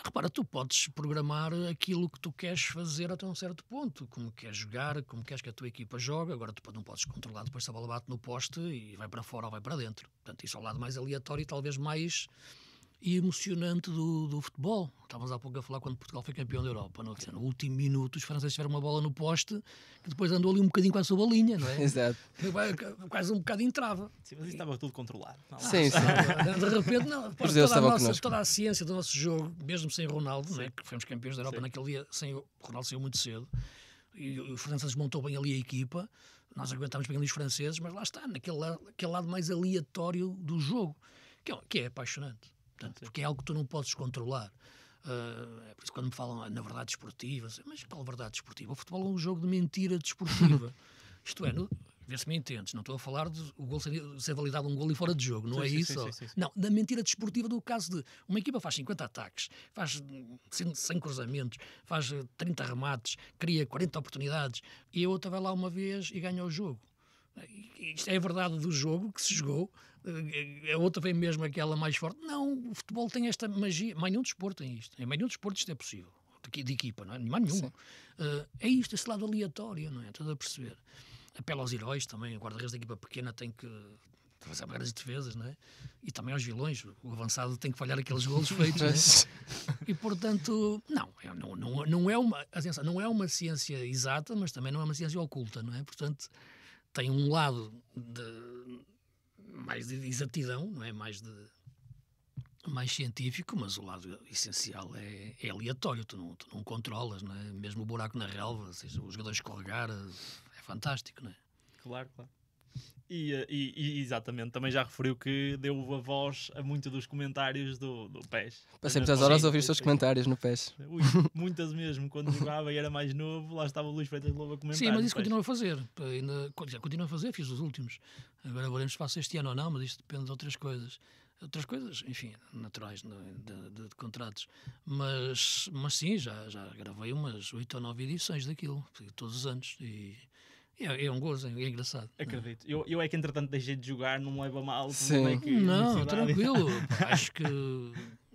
repara, tu podes programar aquilo que tu queres fazer até um certo ponto, como queres jogar, como queres que a tua equipa jogue. Agora, tu não podes controlar depois se a bola bate no poste e vai para fora ou vai para dentro. Portanto, isso é o lado mais aleatório e talvez mais e emocionante do, do futebol. Estávamos há pouco a falar quando Portugal foi campeão da Europa. No, no último minuto, os franceses tiveram uma bola no poste que depois andou ali um bocadinho quase sob a linha, não é? Exato. Quase um bocado entrava. Sim, mas isso estava tudo controlado. Não. Sim, sim. De repente, não. Toda a, nossa, toda a ciência do nosso jogo, mesmo sem Ronaldo, não é? que fomos campeões da Europa sim. naquele dia, sem o Ronaldo saiu muito cedo, e os franceses montou bem ali a equipa, nós aguentámos bem ali os franceses, mas lá está, naquele lado, aquele lado mais aleatório do jogo, que é, que é apaixonante Portanto, porque é algo que tu não podes controlar. Uh, é por isso que quando me falam na verdade desportiva, mas qual verdade desportiva? O futebol é um jogo de mentira desportiva. Isto é, no, ver se me entendes, não estou a falar de o gol ser, ser validado um gol e fora de jogo, não sim, é sim, isso? Sim, não, da mentira desportiva do caso de uma equipa faz 50 ataques, faz 100 cruzamentos, faz 30 remates, cria 40 oportunidades e a outra vai lá uma vez e ganha o jogo. Isto é a verdade do jogo que se jogou. A outra vem mesmo aquela mais forte. Não, o futebol tem esta magia. Mais nenhum desporto tem isto. Em mais nenhum desporto isto é possível. De, de equipa, não é? Mais nenhum. Uh, é isto, esse lado aleatório, não é? Estás a perceber? Apela aos heróis também. O guarda-redes da equipa pequena tem que fazer grandes defesas, não é? E também aos vilões. O avançado tem que falhar aqueles golos feitos, é? E portanto, não, é, não, não, não, é uma, atenção, não é uma ciência exata, mas também não é uma ciência oculta, não é? Portanto, tem um lado de mais de exatidão, não é? Mais de mais científico, mas o lado essencial é, é aleatório, tu não, tu não controlas, não é? Mesmo o buraco na relva, seja, os jogadores escorregar, é fantástico, não é? Claro, claro. E, eh, e, e, exatamente, também já referiu que deu a voz a muitos dos comentários do, do PES. Passei muitas horas a ouvir os seus comentários no PES. Ui, muitas mesmo. Quando jogava e era mais novo, lá estava o Luís Freitas Lobo a comentar. Sim, mas isso continua a fazer. Ainda, continua a fazer, fiz os últimos. Agora veremos se faço este ano ou não, mas isto depende de outras coisas. Outras coisas, enfim, naturais de, de, de, de contratos. Mas, mas sim, já, já gravei umas oito ou nove edições daquilo, todos os anos. E é, é um gozo, é engraçado. Acredito. Eu, eu é que entretanto deixei de jogar, não me leva mal. Sim. É que, não, tranquilo. Acho que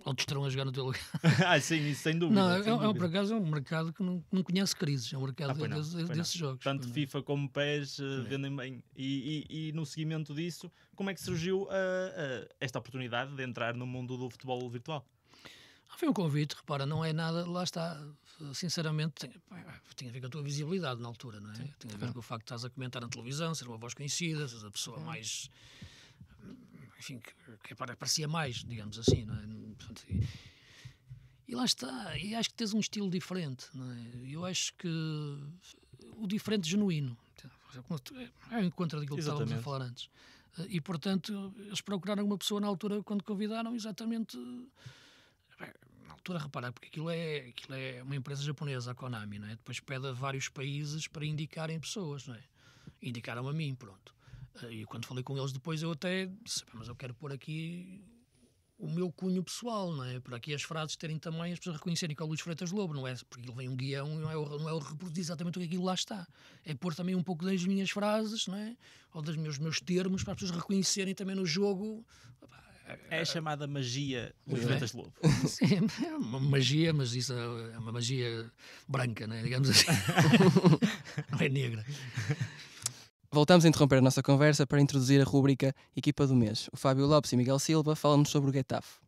outros estarão a jogar no teu lugar. ah, sim, isso sem dúvida. Não, sem é, dúvida. é, por acaso é um mercado que não, não conhece crises, é um mercado ah, desse, desses jogos. Tanto FIFA como PES uh, vendem bem. E, e, e, no seguimento disso, como é que surgiu uh, uh, esta oportunidade de entrar no mundo do futebol virtual? Ah, foi um convite, repara, não é nada, lá está, sinceramente, tem, tem a ver com a tua visibilidade na altura, não é? Sim, tem a ver com o facto de estás a comentar na televisão, ser uma voz conhecida, seres a pessoa mais. Enfim, que, que parecia mais, digamos assim, não é? E, e lá está, e acho que tens um estilo diferente, não é? Eu acho que o diferente genuíno, é o encontro daquilo que estávamos a falar antes. E, portanto, eles procuraram uma pessoa na altura, quando convidaram, exatamente na altura, reparar, porque aquilo é, aquilo é uma empresa japonesa, a Konami, não é? Depois pede a vários países para indicarem pessoas, não é? Indicaram a mim, pronto. Eh, e quando falei com eles depois, eu até disse, mas eu quero pôr aqui o meu cunho pessoal, não é? Para aqui as frases terem também as pessoas reconhecerem que é o Luís Freitas Lobo, não é? Porque ele vem um guião e não é, o, não é o reproduzir exatamente o que aquilo lá está. É pôr também um pouco das minhas frases, não é? Ou dos meus, meus termos para as pessoas reconhecerem também no jogo é a chamada magia dos Ventas Lobo. Sim, é uma magia, mas isso é uma magia branca, né? digamos assim. Não é negra. Voltamos a interromper a nossa conversa para introduzir a rúbrica Equipa do Mês. O Fábio Lopes e Miguel Silva falam-nos sobre o Getafe.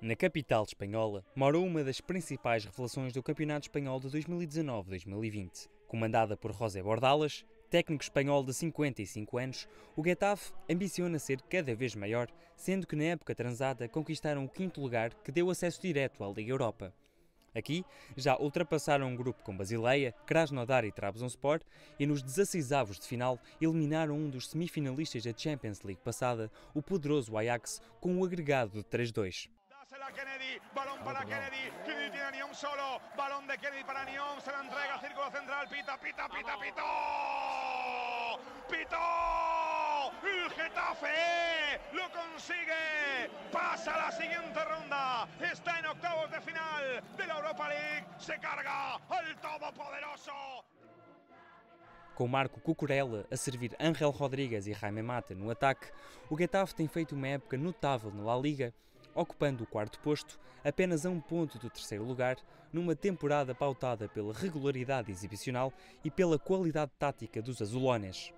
Na capital espanhola morou uma das principais revelações do Campeonato Espanhol de 2019-2020. Comandada por José Bordalas, técnico espanhol de 55 anos, o Getafe ambiciona ser cada vez maior, sendo que na época transada conquistaram o quinto lugar que deu acesso direto à Liga Europa. Aqui já ultrapassaram um grupo com Basileia, Krasnodar e Trabzonspor e nos 16 avos de final eliminaram um dos semifinalistas da Champions League passada, o poderoso Ajax, com um agregado de 3-2. Kennedy, balón para Kennedy, Kennedy tiene a Niom solo, balón de Kennedy para Niom, se la entrega, círculo central, pita, pita, pita, pito, pito, el Getafe lo consigue, pasa a la siguiente ronda, está en octavos de final de la Europa League, se carga al todopoderoso. Com Marco Cucurella a servir Ángel Rodrigues e Jaime Mata no ataque, o Getafe tem feito uma época notável na La Liga ocupando o quarto posto, apenas a um ponto do terceiro lugar, numa temporada pautada pela regularidade exibicional e pela qualidade tática dos azulones.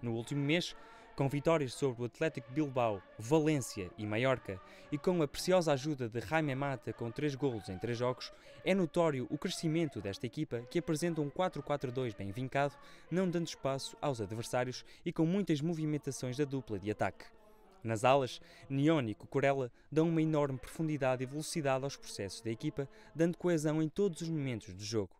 No último mês, com vitórias sobre o Atlético Bilbao, Valência e Maiorca, e com a preciosa ajuda de Jaime Mata com 3 golos em 3 jogos, é notório o crescimento desta equipa que apresenta um 4-4-2 bem vincado, não dando espaço aos adversários e com muitas movimentações da dupla de ataque. Nas alas, Neon e Cucurella dão uma enorme profundidade e velocidade aos processos da equipa, dando coesão em todos os momentos do jogo.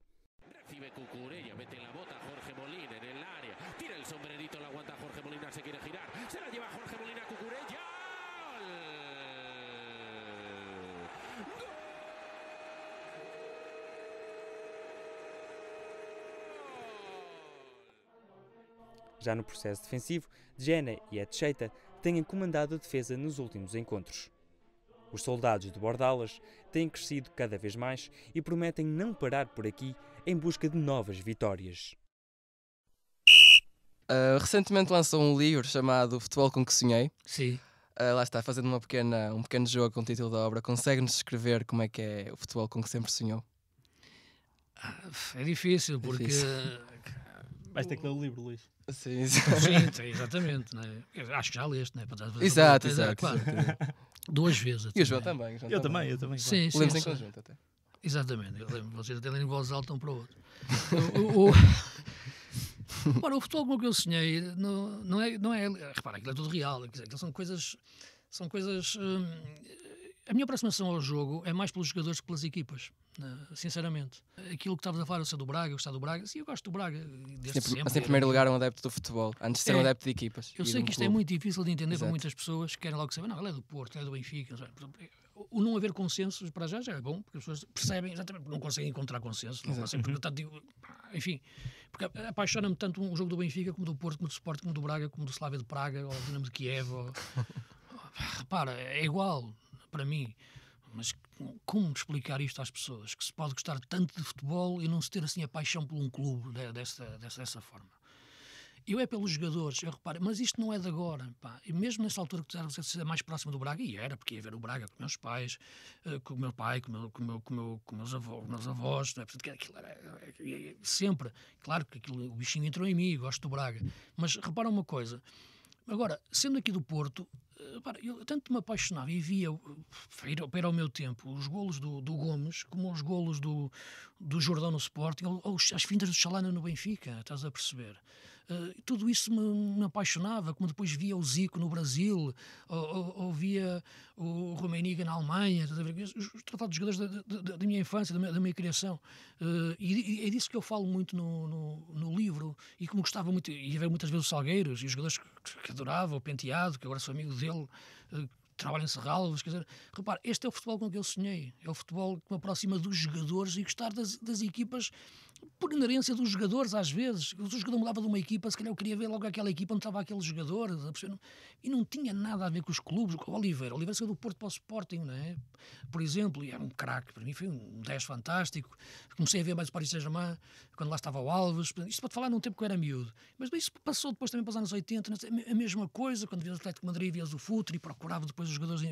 Já no processo defensivo, Jenna e Etcheita têm comandado a defesa nos últimos encontros. Os soldados de Bordalas têm crescido cada vez mais e prometem não parar por aqui em busca de novas vitórias. Uh, recentemente lançou um livro chamado Futebol com que Sonhei. Sim. Uh, lá está, fazendo uma pequena, um pequeno jogo com o título da obra. Consegue-nos descrever como é que é o futebol com que sempre sonhou? Ah, É difícil, porque. Difícil. Vais ter que ler o livro, Luís. Sim, Sim, sim, exatamente. Né? Eu Acho que já leste, né? Para fazer- Exato, exato. claro. exato. Duas vezes. E o João também. também. o João Eu também, eu também. claro. Sim, sim. Lemos em conjunto até. Exatamente, eu lembro, vocês até lerem em voz alta um para o outro. O, o, o... Ora, o futebol com que eu sonhei não, não, é, não é. Repara, aquilo é tudo real. Quer dizer, aquilo são coisas. São coisas. hum, a minha aproximação ao jogo é mais pelos jogadores que pelas equipas, né, sinceramente. Aquilo que estavas a falar, eu sou do Braga, eu gostar do Braga, sim, eu gosto do Braga. Desde Sempre, mas em primeiro lugar, um adepto do futebol, antes de ser um É. adepto de equipas. Eu sei um que isto é clube. muito difícil de entender para Exato. muitas pessoas que querem logo saber, não, ele é do Porto, ele é do Benfica. O não haver consensos para já já é bom, porque as pessoas percebem exatamente, não conseguem encontrar consenso. Não conseguem, porque, tanto, digo, enfim, porque apaixona-me tanto um jogo do Benfica como do Porto, como do Sport, como do Braga, como do Slavia de Praga, ou do Dinamo de Kiev. Ou... Repara, é igual para mim. Mas como explicar isto às pessoas? Que se pode gostar tanto de futebol e não se ter assim a paixão por um clube de- dessa, dessa, dessa forma. Eu é pelos jogadores, eu reparo, mas isto não é de agora. Pá. E mesmo nessa altura que você ser mais próximo do Braga, e era, porque ia ver o Braga com meus pais, eh, com o meu pai, com, meu, com, meu, com, meu, com meus meus avós não é? Portanto, aquilo era, é- sempre. Claro que aquilo, o bichinho entrou em mim, gosto do Braga. Mas repara uma coisa, Agora, sendo aqui do Porto, eh, eu tanto me apaixonava e via, eh, para ir ao meu tempo, os golos do, do Gomes, como os golos do, do Jordão no Sporting, ou, ou as fintas do Chalana no Benfica, estás a perceber? Eh, tudo isso me, me apaixonava, como depois via o Zico no Brasil, ou, ou- ou via o Rummenigge na Alemanha, os, os tratados de jogadores da, da- da minha infância, da minha, da minha criação. Eh, e, e é disso que eu falo muito no, no, no livro, e como gostava muito, ia ver muitas vezes o Salgueiros, e os jogadores que, que adorava, o Penteado, que agora sou amigo dele, eh, trabalha em Serralves, quer dizer, repare, este é o futebol com que eu sonhei, é o futebol que me aproxima dos jogadores e gostar das, das equipas por inerência dos jogadores, às vezes. O jogador mudava de uma equipa, se calhar eu queria ver logo aquela equipa onde estava aquele jogador. E não tinha nada a ver com os clubes. O Oliveira, o Oliveira saiu do Porto para o Sporting, não é? Por exemplo, e era um craque, para mim foi um 10 fantástico. Comecei a ver mais o Paris Saint-Germain, quando lá estava o Alves. Isto pode falar num tempo que eu era miúdo. Mas isso passou depois também para os anos 80, não sei, a mesma coisa, quando vias o Atlético de Madrid, vias o Futre e procurava depois os jogadores,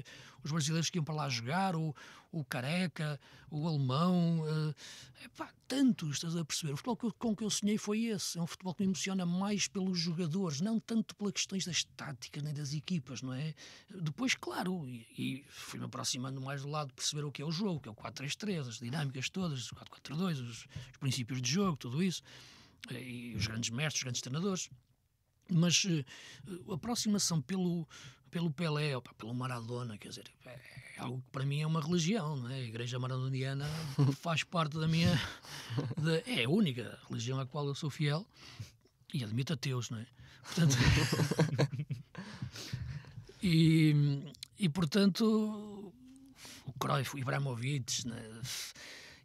os brasileiros que iam para lá jogar, o, o Careca, o Alemão, eh, epá, tantos, estás a perceber? O futebol com que eu sonhei foi esse. É um futebol que me emociona mais pelos jogadores, não tanto pelas questões das táticas nem das equipas, não é? Depois, claro, e, e fui-me aproximando mais do lado de perceber o que é o jogo, que é o 4-3-3, as dinâmicas todas, o 4-4-2, os, os princípios de jogo, tudo isso, eh, e os grandes mestres, os grandes treinadores. Mas eh, a aproximação pelo, pelo Pelé, opa, pelo Maradona, quer dizer, é algo que para mim é uma religião, não é? A Igreja Maradoniana faz parte da minha. da- é a única religião à qual eu sou fiel e admito ateus, não é? Portanto. e, e portanto, o Cruyff, o Ibrahimovic, né?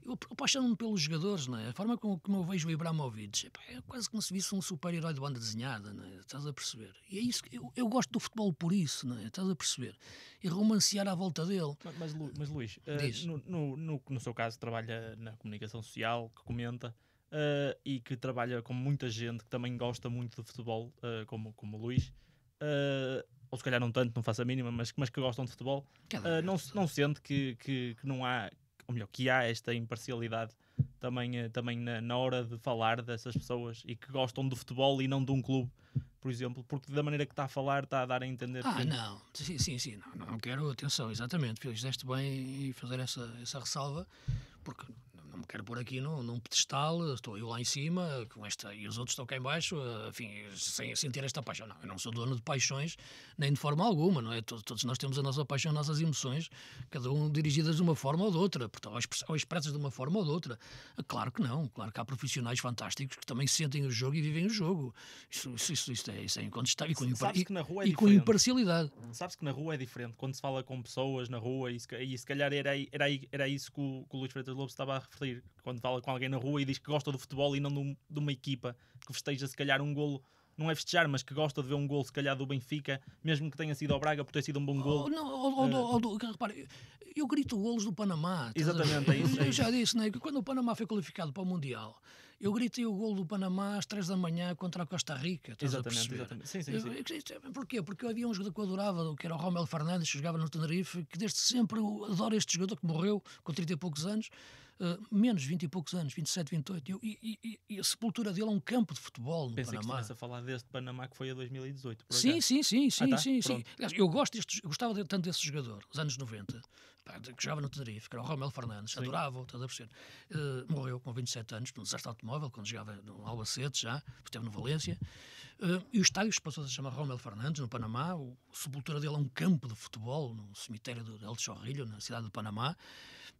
Eu apaixono-me pelos jogadores, não é? A forma como, como eu vejo o Ibrahimovic epá, é quase como se visse um super-herói de banda desenhada, não é? Estás a perceber? E é isso que eu, eu gosto do futebol por isso, não é? Estás a perceber? E romancear à volta dele. Mas, mas, Lu- mas, Luís, Diz. no, no, no, no seu caso, trabalha na comunicação social, que comenta eh, e que trabalha com muita gente que também gosta muito de futebol, eh, como, como o Luís, eh, ou se calhar não tanto, não faço a mínima, mas, mas que gostam de futebol. Uh, não, não sente que, que, que não há, ou melhor, que há esta imparcialidade também, eh, também na, na hora de falar dessas pessoas e que gostam de futebol e não de um clube, por exemplo, porque da maneira que está a falar está a dar a entender Ah, que não, sim, sim, sim, não, não quero, atenção, exatamente, fizeste bem em fazer essa, essa ressalva, porque não me quero pôr aqui num, num pedestal, estou eu lá em cima, com esta, e os outros estão cá em baixo, eh, enfim, sem, ter esta paixão. Não, eu não sou dono de paixões, nem de forma alguma, não é? Todos, todos nós temos a nossa paixão, as nossas emoções, cada um dirigidas de uma forma ou de outra, portanto, ou expre- ou expressas de uma forma ou de outra. Ah, Claro que não, claro que há profissionais fantásticos que também sentem o jogo e vivem o jogo. Isso, isso, isso, isso é, isso é incontestável. E com, impar- Sabes e- que na rua é e com imparcialidade. Sabes que na rua é diferente, quando se fala com pessoas na rua, e se, e se calhar era, era, era isso que o, que o Luís Freitas Lobo estava a referir, quando fala com alguém na rua e diz que gosta do futebol e não de, de uma equipa que festeja se calhar um golo não é festejar, mas que gosta de ver um gol, se calhar, do Benfica, mesmo que tenha sido ao Braga por ter sido um bom Oh, gol. não, oh, oh, oh, oh, repare, eu grito golos do Panamá. Exatamente, é isso, é Eu já disse, né, que quando o Panamá foi qualificado para o Mundial, eu gritei o golo do Panamá às 3 da manhã contra a Costa Rica. Exatamente, exatamente. Sim, sim, sim. eu- isto- Porquê? Porque havia um jogador que eu adorava, que era o Romel Fernandes, que jogava no Tenerife, que desde sempre adoro este jogador que morreu com 30 e poucos anos, eh, menos 20 e poucos anos, 27, 28. Eu- e, e- e- a sepultura dele é um campo de futebol no Pensei que Panamá. estivesse a falar deste Panamá que foi a 2018. por Sim, sim, sim, sim, tá, sim, sim. Aliás, eu gosto deste, eu gostava tanto desse jogador, os anos 90, pá, que jogava no Tenerife, que era o Romel Fernandes, Sim. adorava, estás a perceber? Eh, morreu com 27 anos, num desastre automóvel, quando jogava no Albacete já, esteve no Valência. Eh, e o estádio passou a chamar Romel Fernandes, no Panamá. O, a sepultura dele é um campo de futebol, no cemitério de El Chorrillo, na cidade de Panamá.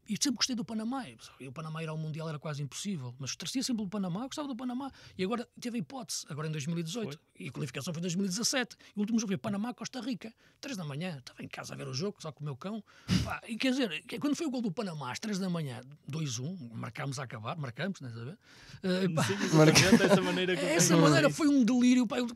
E sempre gostei do Panamá. E o Panamá ir ao Mundial era quase impossível. Mas torcia sempre pelo Panamá, gostava do Panamá. E agora teve a hipótese, agora em 2018. E a qualificação foi em 2017. E o último jogo foi Panamá-Costa Rica. Três da manhã, estava em casa a ver o jogo, só com o meu cão. Pá, e quer dizer, quando foi o gol do Panamá às três da manhã, 2-1, marcámos a acabar, marcamos, não é saber? Eh, pá, Sim, dessa maneira que essa maneira foi um delírio, pá, eu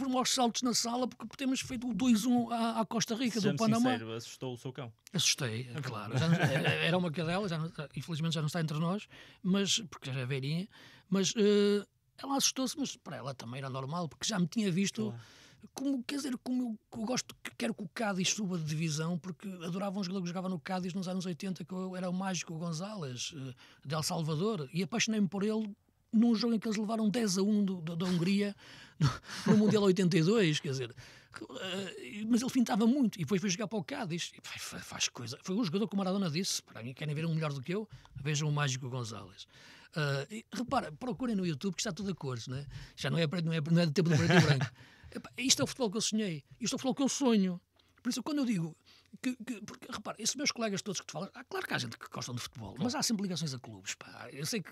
foram aos saltos na sala porque temos feito o 2-1 à, à Costa Rica do Sejamos Panamá. sincero, assustou o seu cão. Assustei, é claro. Já não- era uma cadela, já não- infelizmente já não está entre nós, mas, porque já é velhinha, mas eh, ela assustou-se, mas para ela também era normal, porque já me tinha visto. Claro. Como, quer dizer, como eu, eu gosto, que quero que o Cádiz suba de divisão, porque adorava um jogador que jogava no Cádiz nos anos 80, que eu- era o Mágico Gonzalez, eh, de El Salvador, e apaixonei-me por ele num jogo em que eles levaram 10 a 1 do- do- da Hungria no, no Mundial 82, quer dizer. Eh, mas ele fintava muito e depois foi jogar para o Cádiz e faz coisa. Foi um jogador que o Maradona disse: para mim, querem ver um melhor do que eu, vejam o Mágico Gonzalez. Ah, e, repara, procurem no YouTube que está tudo a cores, né? já não é, não é, não é de tempo de preto e branco. Epá, isto é o futebol que eu sonhei, isto é o futebol que eu sonho. Por isso, quando eu digo que, que- porque, repara, esses meus colegas todos que te falam, há, claro que há gente que gostam de futebol, mas há sempre ligações a clubes. Pá. Eu sei que.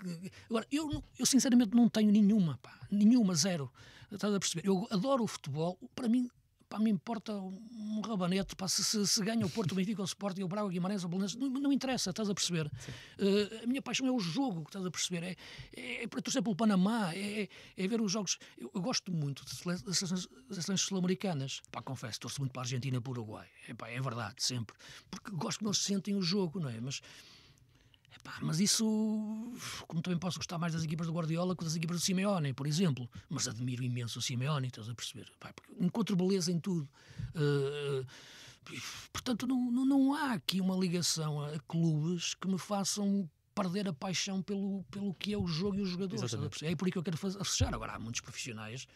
Agora, eu, eu sinceramente não tenho nenhuma, pá, nenhuma, zero. Estás a perceber? Eu adoro o futebol, para mim. Pá, me importa um rabanete, pá, se, se, se ganha o Porto, Benfica, o Sporting, o Braga, o Guimarães, o Belenenses, não, não interessa, estás a perceber? Eh, a minha paixão é o jogo, estás a perceber? É, é, é para torcer pelo Panamá, é, é- é ver os jogos. Eu, eu gosto muito das seleções, sul-americanas. Pá, confesso, torço muito para a Argentina e para o Uruguai. É, pá, é verdade, sempre. Porque gosto que não se sentem o jogo, não é? Mas. Epá, mas isso, como também posso gostar mais das equipas do Guardiola que das equipas do Simeone, por exemplo. Mas admiro imenso o Simeone, estás a perceber? Pá, porque encontro beleza em tudo. Eh, portanto, não, não, não há aqui uma ligação a clubes que me façam perder a paixão pelo, pelo que é o jogo e os jogadores. É por aí que eu quero fazer, fechar. Agora, há muitos profissionais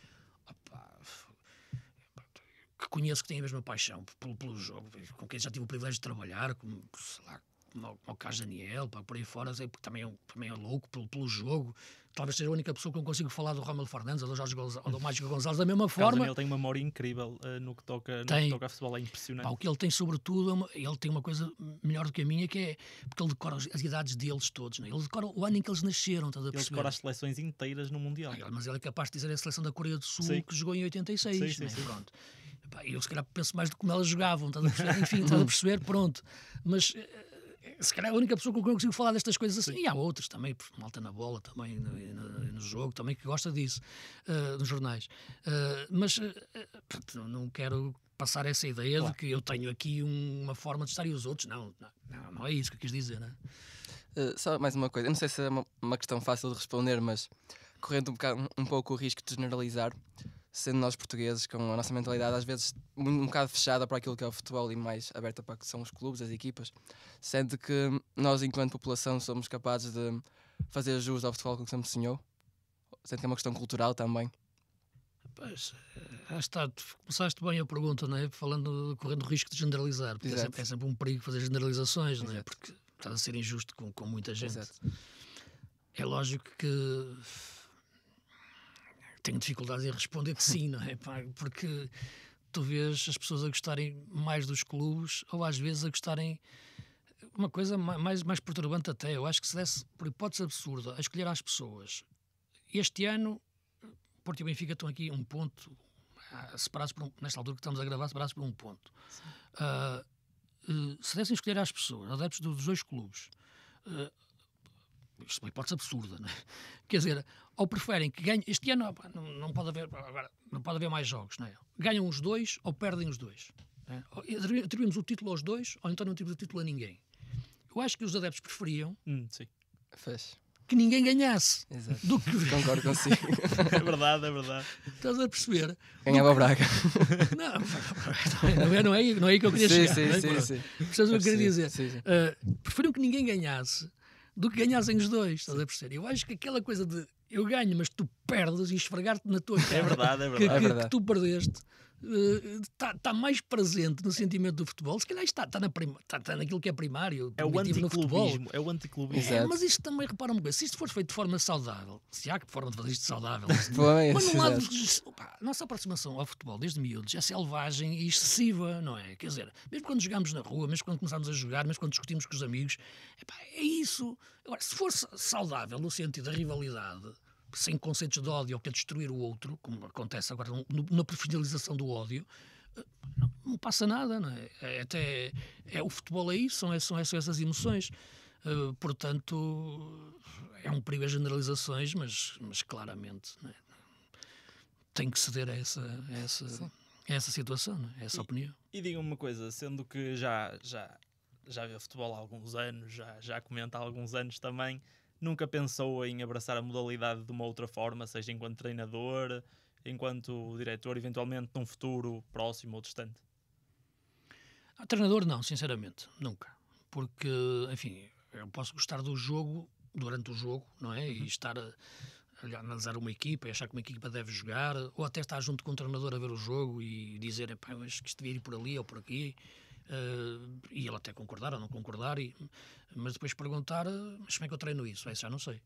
que conheço que têm a mesma paixão pelo, pelo jogo, com quem já tive o privilégio de trabalhar, como, sei lá, como o- como o Carlos Daniel, pá, por aí fora, sei, porque também é, também é louco pelo, pelo jogo. Talvez seja a única pessoa que eu consigo falar do Romel Fernandes ou do Jorge Gonzalez, ou do Mágico Gonzalez da mesma Carlos forma. Daniel tem uma memória incrível eh, no, que toca, no Tem. que toca a futebol, é impressionante. Pá, o que ele tem, sobretudo, é uma- ele tem uma coisa melhor do que a minha, que é porque ele decora as, idades deles todos. Né? Ele decora o ano em que eles nasceram, estás a Ele perceber? decora as seleções inteiras no Mundial. Ah, Mas ele é capaz de dizer a seleção da Coreia do Sul Sim. que jogou em 86. Sim, sim, né? sim. Pronto. Eu se calhar penso mais de como elas jogavam, estás a perceber? Enfim, estás a perceber? Pronto. Mas eh, se calhar é a única pessoa com quem eu consigo falar destas coisas assim. E há outros também, malta na bola também, no, no- no jogo, também que gosta disso, eh, nos jornais. Eh, mas portanto, não- quero passar essa ideia Claro. de que eu tenho aqui um- uma forma de estar e os outros. Não, não, não, é isso que eu quis dizer, né? Uh, só mais uma coisa, eu não sei se é uma, uma questão fácil de responder, mas correndo um, bocado, um pouco o risco de generalizar, sendo nós portugueses com a nossa mentalidade às vezes um, bocado fechada para aquilo que é o futebol e mais aberta para o que são os clubes, as equipas, sendo que nós, enquanto população, somos capazes de fazer jus ao futebol que sempre sonhou, sendo que é uma questão cultural também. Pois, eh, está, começaste bem a pergunta, não é? Falando, correndo o risco de generalizar, porque é sempre, é sempre um perigo fazer generalizações, não é? Porque estás a ser injusto com, com muita gente. Exato. É lógico que tenho dificuldades em responder que sim, não é? Porque tu vês as pessoas a gostarem mais dos clubes ou às vezes a gostarem. Uma coisa ma- mais, mais perturbante até, eu acho que se desse, por hipótese absurda, a escolher às pessoas. Este ano, Porto e Benfica estão aqui um ponto, ah, separados por um, nesta altura que estamos a gravar, separados por um ponto. Eh, se dessem escolher às pessoas, adeptos dos dois clubes, eh, isto é uma hipótese absurda, não é? Quer dizer, ou preferem que ganhem. Este ano não, não pode haver, agora, não pode haver mais jogos, não é? Ganham os dois ou perdem os dois. é? Atribuímos o título aos dois ou então não atribuímos o título a ninguém. Eu acho que os adeptos preferiam Hum, sim. Fez. que ninguém ganhasse Exato. do que. Concordo consigo. É verdade, é verdade. Estás a perceber? Ganhava o Braga. Não, não é, não, é, não é aí que eu queria sim, chegar. sim, é? sim, Pronto. sim. Percebes o que eu queria dizer? Sim, sim. Uh, preferiam que ninguém ganhasse do que ganhassem os dois, estás a perceber? Eu acho que aquela coisa de eu ganho, mas tu perdes e esfregar-te na tua cara É verdade, é que, verdade. É que- verdade. que tu perdeste está tá mais presente no sentimento do futebol. Se calhar está, está, na prima, está, está naquilo que é primário, É o no anticlubismo. É o anticlubismo. É, mas isto também, repara uma coisa, se isto for feito de forma saudável, se há que forma de fazer isto saudável, mas num lado, opa, a nossa aproximação ao futebol desde miúdos é selvagem e excessiva, não é? Quer dizer, mesmo quando jogamos na rua, mesmo quando começamos a jogar, mesmo quando discutimos com os amigos, epá, é isso. Agora, se for sa- saudável no sentido da rivalidade, sem conceitos de ódio ou que é destruir o outro, como acontece agora no- na profissionalização do ódio, eh, não, não passa nada, não é? É até é, o futebol é isso, são, são essas emoções. Eh, portanto, é um perigo as generalizações, mas, mas claramente não é? tem que ceder a essa, a essa, a essa situação, não é? a essa opinião. E diga-me uma coisa, sendo que já, já, já vê futebol há alguns anos, já, já comenta há alguns anos também, nunca pensou em abraçar a modalidade de uma outra forma, seja enquanto treinador, enquanto diretor, eventualmente num futuro próximo ou distante? Ah, treinador, não, sinceramente, nunca. Porque, enfim, eu posso gostar do jogo durante o jogo, não é? E estar a, a analisar uma equipa e achar que uma equipa deve jogar, ou até estar junto com o treinador a ver o jogo e dizer, pá, acho que isto devia ir por ali ou por aqui. Eh, e ele até concordar ou não concordar, e, mas depois perguntar, eh, mas como é que eu treino isso? Isso já não sei.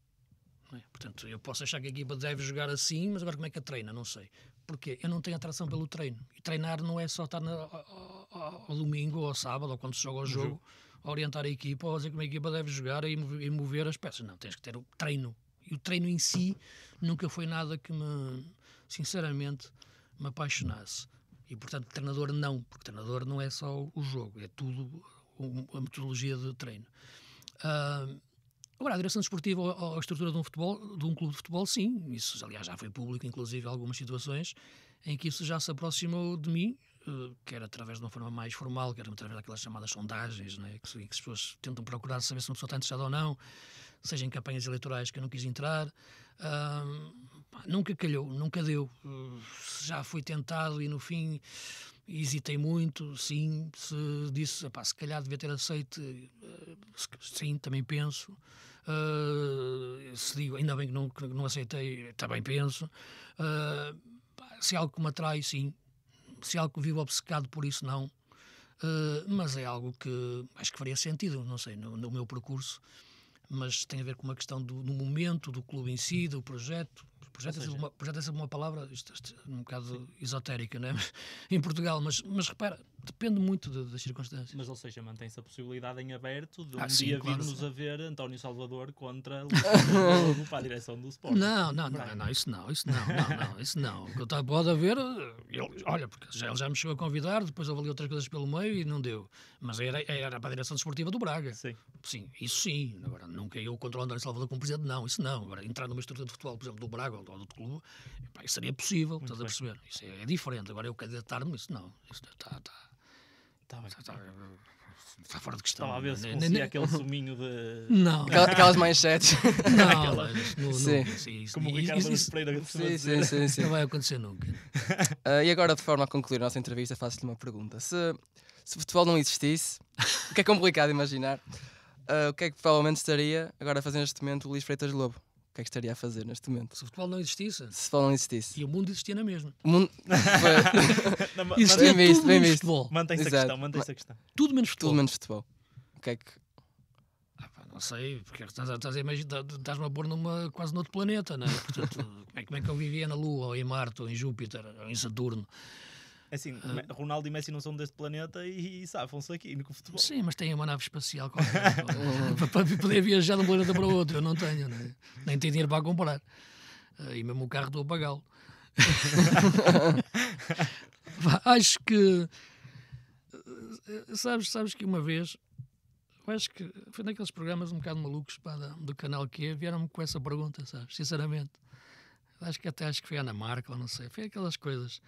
não é? Portanto, eu posso achar que a equipa deve jogar assim, mas agora como é que a treina? Não sei. Porque eu não tenho atração pelo treino. E treinar não é só estar na- ao, ao- ao domingo ou ao sábado, ou quando se joga o jogo, a orientar a equipa ou a dizer como a equipa deve jogar e mover as peças. Não, tens que ter o treino. E o treino em si nunca foi nada que me, sinceramente, me apaixonasse. E, portanto, treinador não, porque treinador não é só o jogo, é tudo a metodologia de treino. Ah, Agora, a direção desportiva ou a estrutura de um, futebol, de um clube de futebol, sim. Isso, aliás, já foi público, inclusive, algumas situações em que isso já se aproximou de mim, eh, quer através de uma forma mais formal, quer através daquelas chamadas sondagens, né, que, se- que as pessoas tentam procurar saber se uma pessoa está interessada ou não, seja em campanhas eleitorais que eu não quis entrar. Pá, nunca calhou, nunca deu. Eh, já fui tentado e, no fim, hesitei muito, sim. Se disse, "Epá, se calhar devia ter aceito, eh, se- sim, também penso. Uh, se digo, ainda bem que não, que não aceitei, também penso. Uh, pá, se é algo que me atrai, sim. Se é algo que vivo obcecado por isso, não. Mas é algo que acho que faria sentido, não sei, no, no meu percurso. Mas tem a ver com uma questão do, do momento, do clube em si, do projeto. Projeto, sempre uma, é sempre uma palavra isto, isto é um bocado esotérica, não é? em Portugal, mas, mas repara, depende muito de- das circunstâncias. Mas, ou seja, mantém-se a possibilidade em aberto de um Ah, sim, dia claro, virmos a ver António Salvador contra para a direção do Sport. Não, não, não, não, isso não, isso não, não, não, isso não. O que pode haver, ele, olha, porque já, ele já me chegou a convidar, depois houve ali outras coisas pelo meio e não deu. Mas era, era para a direção desportiva do Braga. Sim. Sim, isso sim. Agora, nunca eu contra o António Salvador como presidente, não, isso não. Agora, entrar numa estrutura de futebol, por exemplo, do Braga ou do outro clube, pá, isso seria possível, estás a bem. perceber? Isso é, é diferente. Agora, eu candidatar-me, isso não. Isso está, está, Tá está, está, está fora de questão. Estava a ver se conseguia nem- aquele suminho de. Não, Aquela- Aquelas manchetes. não, isso não, Sim. isso- Como o isso- Ricardo isso- Pereira sim, sim, sim, sim. não vai acontecer nunca. Ah, e agora, de forma a concluir a nossa entrevista, faço-lhe uma pergunta. Se, se o futebol não existisse, o que é complicado imaginar, ah, o que é que provavelmente estaria agora a fazer neste momento o Luís Freitas Lobo? O que é que estaria a fazer neste momento? Se o futebol não existisse, Se o futebol não existisse. e o mundo existia na mesma. O mundo... Não, Existia bem visto, tudo bem menos futebol. Mantém-se a questão, mantém-se a questão. Tudo menos futebol. Tudo menos futebol. O que é que... Ah, pá, não sei, porque estás, a- estás a imaginar, estás-me a pôr numa, quase noutro planeta, não é? Portanto, como é, como é que eu vivia na Lua, ou em Marte, ou em Júpiter, ou em Saturno? É assim, Ronaldo e Messi não são deste planeta e, e safam-se aqui no futebol. Sim, mas tem uma nave espacial qualquer, para, para poder viajar de um planeta para o outro. Eu não tenho, não é? nem tenho dinheiro para comprar. Ah, E mesmo o carro estou a pagá-lo. Acho que. eh, Sabes, sabes que uma vez eu acho que foi naqueles programas um bocado malucos pá, do canal que vieram-me com essa pergunta, sabes? Sinceramente. Acho que até acho que foi a Ana Marca, ou não sei, foi aquelas coisas.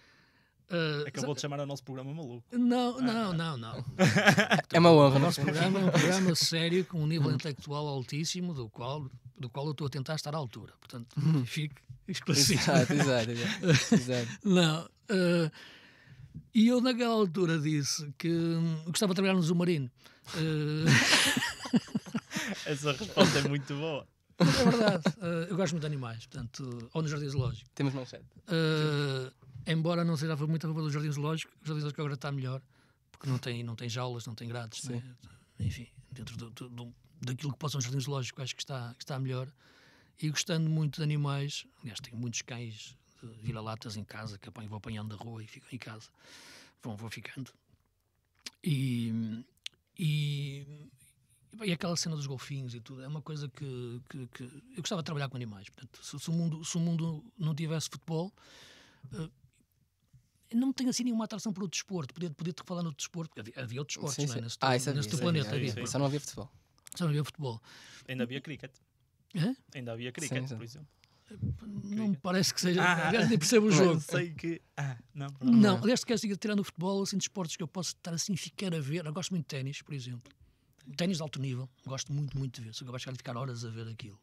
Ah, Acabou de chamar o nosso programa maluco. Não, não, não, não. É uma honra, O não nosso programa é um programa sério, com um nível intelectual altíssimo, do qual, do qual eu estou a tentar estar à altura. Portanto, fique esclarecido. Exato, exato, exato. Não. eh, e eu, naquela altura, disse que hum, gostava de trabalhar no Zumarino. Eh, Essa resposta é muito boa. é verdade. eu gosto muito de animais, portanto, ou no Jardim Zoológico. Temos manchete. Eh, embora não seja muito a favor do Jardim Zoológico, o Jardim Zoológico agora está melhor, porque não tem, não tem jaulas, não tem grades. né? Enfim, dentro do, do- daquilo que possa um Jardim Zoológico, acho que está, que está melhor. E gostando muito de animais, aliás, tenho muitos cães vira-latas em casa, que apanho, vou apanhando da rua e fico em casa. Vão, vou ficando. E, e, e aquela cena dos golfinhos e tudo, é uma coisa que, que, que eu gostava de trabalhar com animais. Portanto, se, se o, mundo, se o mundo não tivesse futebol, eh, não tenho assim nenhuma atração outro desporto. Podia, podia te falar no outro desporto, porque havia, havia outros desportos Sim, não é? sim. nesse, Ah, isso nesse planeta. havia, Havia, sim. Só não havia futebol. só não havia futebol. Ainda havia cricket. Hã? Ainda havia cricket, sim. por exemplo. Não me parece que seja. Ah, aliás, nem percebo o jogo. sei que. Ah, não, pronto. Não, aliás, tirando o futebol, assim, de esportes que eu posso estar assim, ficar a ver. Eu gosto muito de ténis, por exemplo. Ténis de alto nível, gosto muito, muito de ver. Sou capaz de ficar horas a ver aquilo.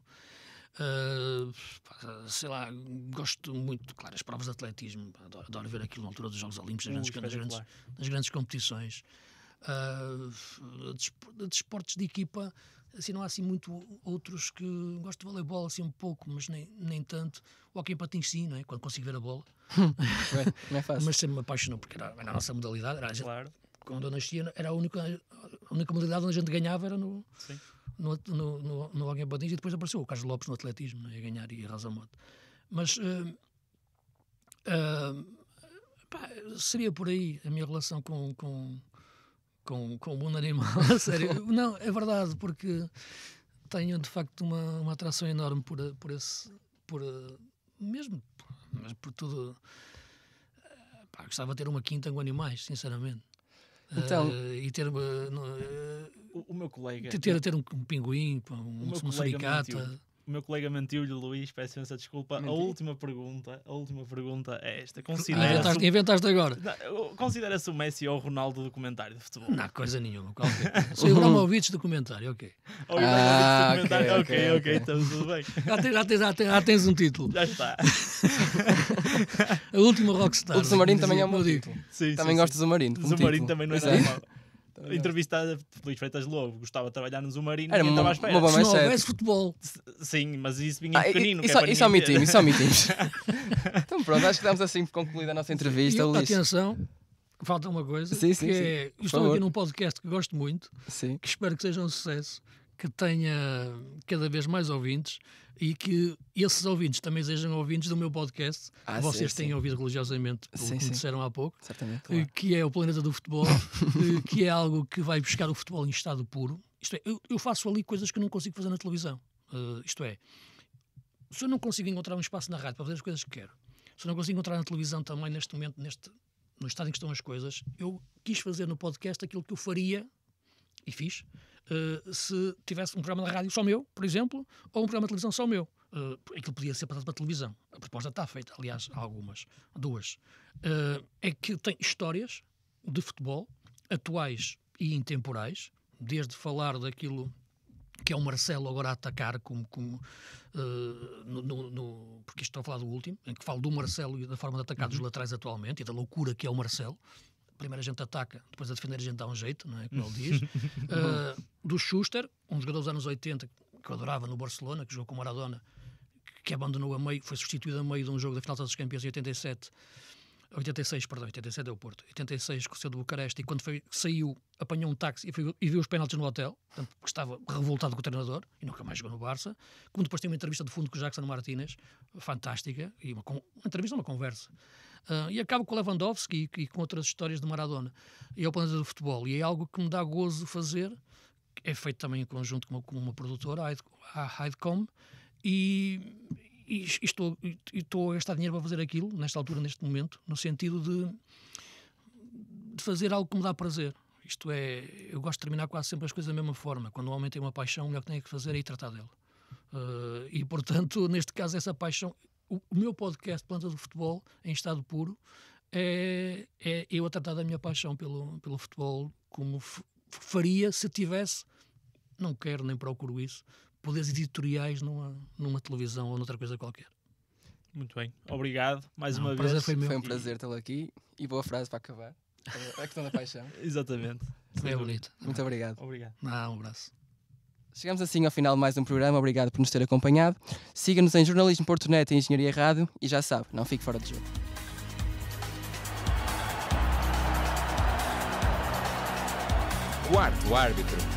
Pá, sei lá, gosto muito, claro, as provas de atletismo. Adoro, adoro ver aquilo na altura dos Jogos Olímpicos, nas Uh, grandes, nas grandes, nas grandes competições. Despo- de desportos de equipa, assim, não há assim muito outros que. Gosto de voleibol assim um pouco, mas nem, nem tanto. O hockey patins sim, não é? quando consigo ver a bola. Não é- é fácil. Mas sempre me apaixonou, porque era, era a nossa modalidade. Era a gente- Claro. quando eu nascia, era a única, a única modalidade onde a gente ganhava era no, Sim. No, no, no, no em patins e depois apareceu o Carlos Lopes no atletismo, né, a ganhar e arrasa moto. Mas eh, eh, pá, seria por aí a minha relação com, com, com, com o mundo animal. a sério. Não, é verdade, porque tenho de facto uma, uma atração enorme por, por esse. Por, eh, mesmo mas por tudo. eh, Pá, gostava de ter uma quinta com animais, sinceramente. Então- Eh, e ter, eh, eh, O, o meu colega. ter, ter um, um pinguim, um, um suricata. O meu colega mentiu-lhe, Luís, peço imensa desculpa. A última pergunta, a última pergunta é esta. Ah, Considera-se inventaste, inventaste agora. Considera-se o Messi ou o Ronaldo do comentário de futebol? Não, coisa nenhuma. Sou o Ibrahimovic do comentário, ok. Ou o Ah, do comentário? ok, ok, estamos tudo bem. Já tens, já tens, já tens, já tens um título. Já está. A última Rockstar. O Submarino também é um bom título. Sim, Também sim, gosto sim. do Zumarino. como Zumarino título. também não é Exato. Também. Entrevistada Luís Freitas Lobo, gostava de trabalhar no Zumarino Era e estava à espera. uma boa Se não houvesse futebol. Sim, mas isso vinha Ah, e- pequenino. que é isso, isso ver. omitimos, isso omitimos. então pronto, acho que damos assim por concluída a nossa E, entrevista, Luís. atenção, falta uma coisa. Sim, sim, que sim. é, estou aqui num podcast que gosto muito, Sim. que espero que seja um sucesso, que tenha cada vez mais ouvintes e que esses ouvintes também sejam ouvintes do meu podcast, Ah, que vocês sim, tenham sim. ouvido religiosamente, pelo Sim, sim. disseram há pouco. Eh, que é o planeta do futebol, eh, que é algo que vai buscar o futebol em estado puro. Isto é, eu, eu faço ali coisas que eu não consigo fazer na televisão. Eh, isto é, se eu não consigo encontrar um espaço na rádio para fazer as coisas que quero, se eu não consigo encontrar na televisão também neste momento, neste, no estado em que estão as coisas, eu quis fazer no podcast aquilo que eu faria e fiz eh, se tivesse um programa de rádio só meu, por exemplo, ou um programa de televisão só meu. Eh, aquilo podia ser passado para a televisão. A proposta está feita, aliás, há algumas, duas. Eh, é que tem histórias de futebol, atuais e intemporais, desde falar daquilo que é o Marcelo agora a atacar como, como eh, no, no- no- porque estou a falar do último, em que falo do Marcelo e da forma de atacar dos laterais atualmente e da loucura que é o Marcelo. Primeiro a gente ataca, depois a defender a gente dá um jeito, não é? Como ele diz. Eh, do Schuster, um jogador dos anos 80 que eu adorava no Barcelona, que jogou com o Maradona, que- abandonou a meio, foi substituído a meio de um jogo da final dos campeões em 87. 86, perdão, 87 é o Porto. 86 com o seu de Bucareste e quando foi, saiu, apanhou um táxi e, foi- e viu os penaltis no hotel, portanto, porque estava revoltado com o treinador e nunca mais jogou no Barça. Como depois tem uma entrevista de fundo com o Jackson Martínez, fantástica, e uma, uma entrevista, uma conversa. Ah, e acaba com Lewandowski e, e com outras histórias de Maradona. E é o planeta do futebol. E é algo que me dá gozo fazer. É feito também em conjunto com uma, com uma produtora, a a Hydecom, e, e estou, e estou a gastar dinheiro para fazer aquilo, nesta altura, neste momento, no sentido de, de fazer algo que me dá prazer. Isto é, eu gosto de terminar quase sempre as coisas da mesma forma. Quando o homem tem uma paixão, o melhor que tem que fazer é ir tratar dele. Uh, e, portanto, neste caso, essa paixão. O, o, meu podcast, Planta do Futebol, em estado puro, é, é eu a tratar da minha paixão pelo, pelo futebol como faria se tivesse, não quero nem procuro isso, poderes editoriais numa, numa televisão ou noutra coisa qualquer. Muito bem, obrigado mais não, uma vez. Foi, foi um prazer tê-lo aqui e boa frase para acabar. A questão da paixão. Exatamente. Foi bonito. Muito obrigado. Obrigado. Ah, um abraço. Chegamos assim ao final de mais um programa. Obrigado por nos ter acompanhado. Siga-nos em jornalismo.net e Engenharia Rádio e já sabe, não fique fora de jogo. Quarto árbitro.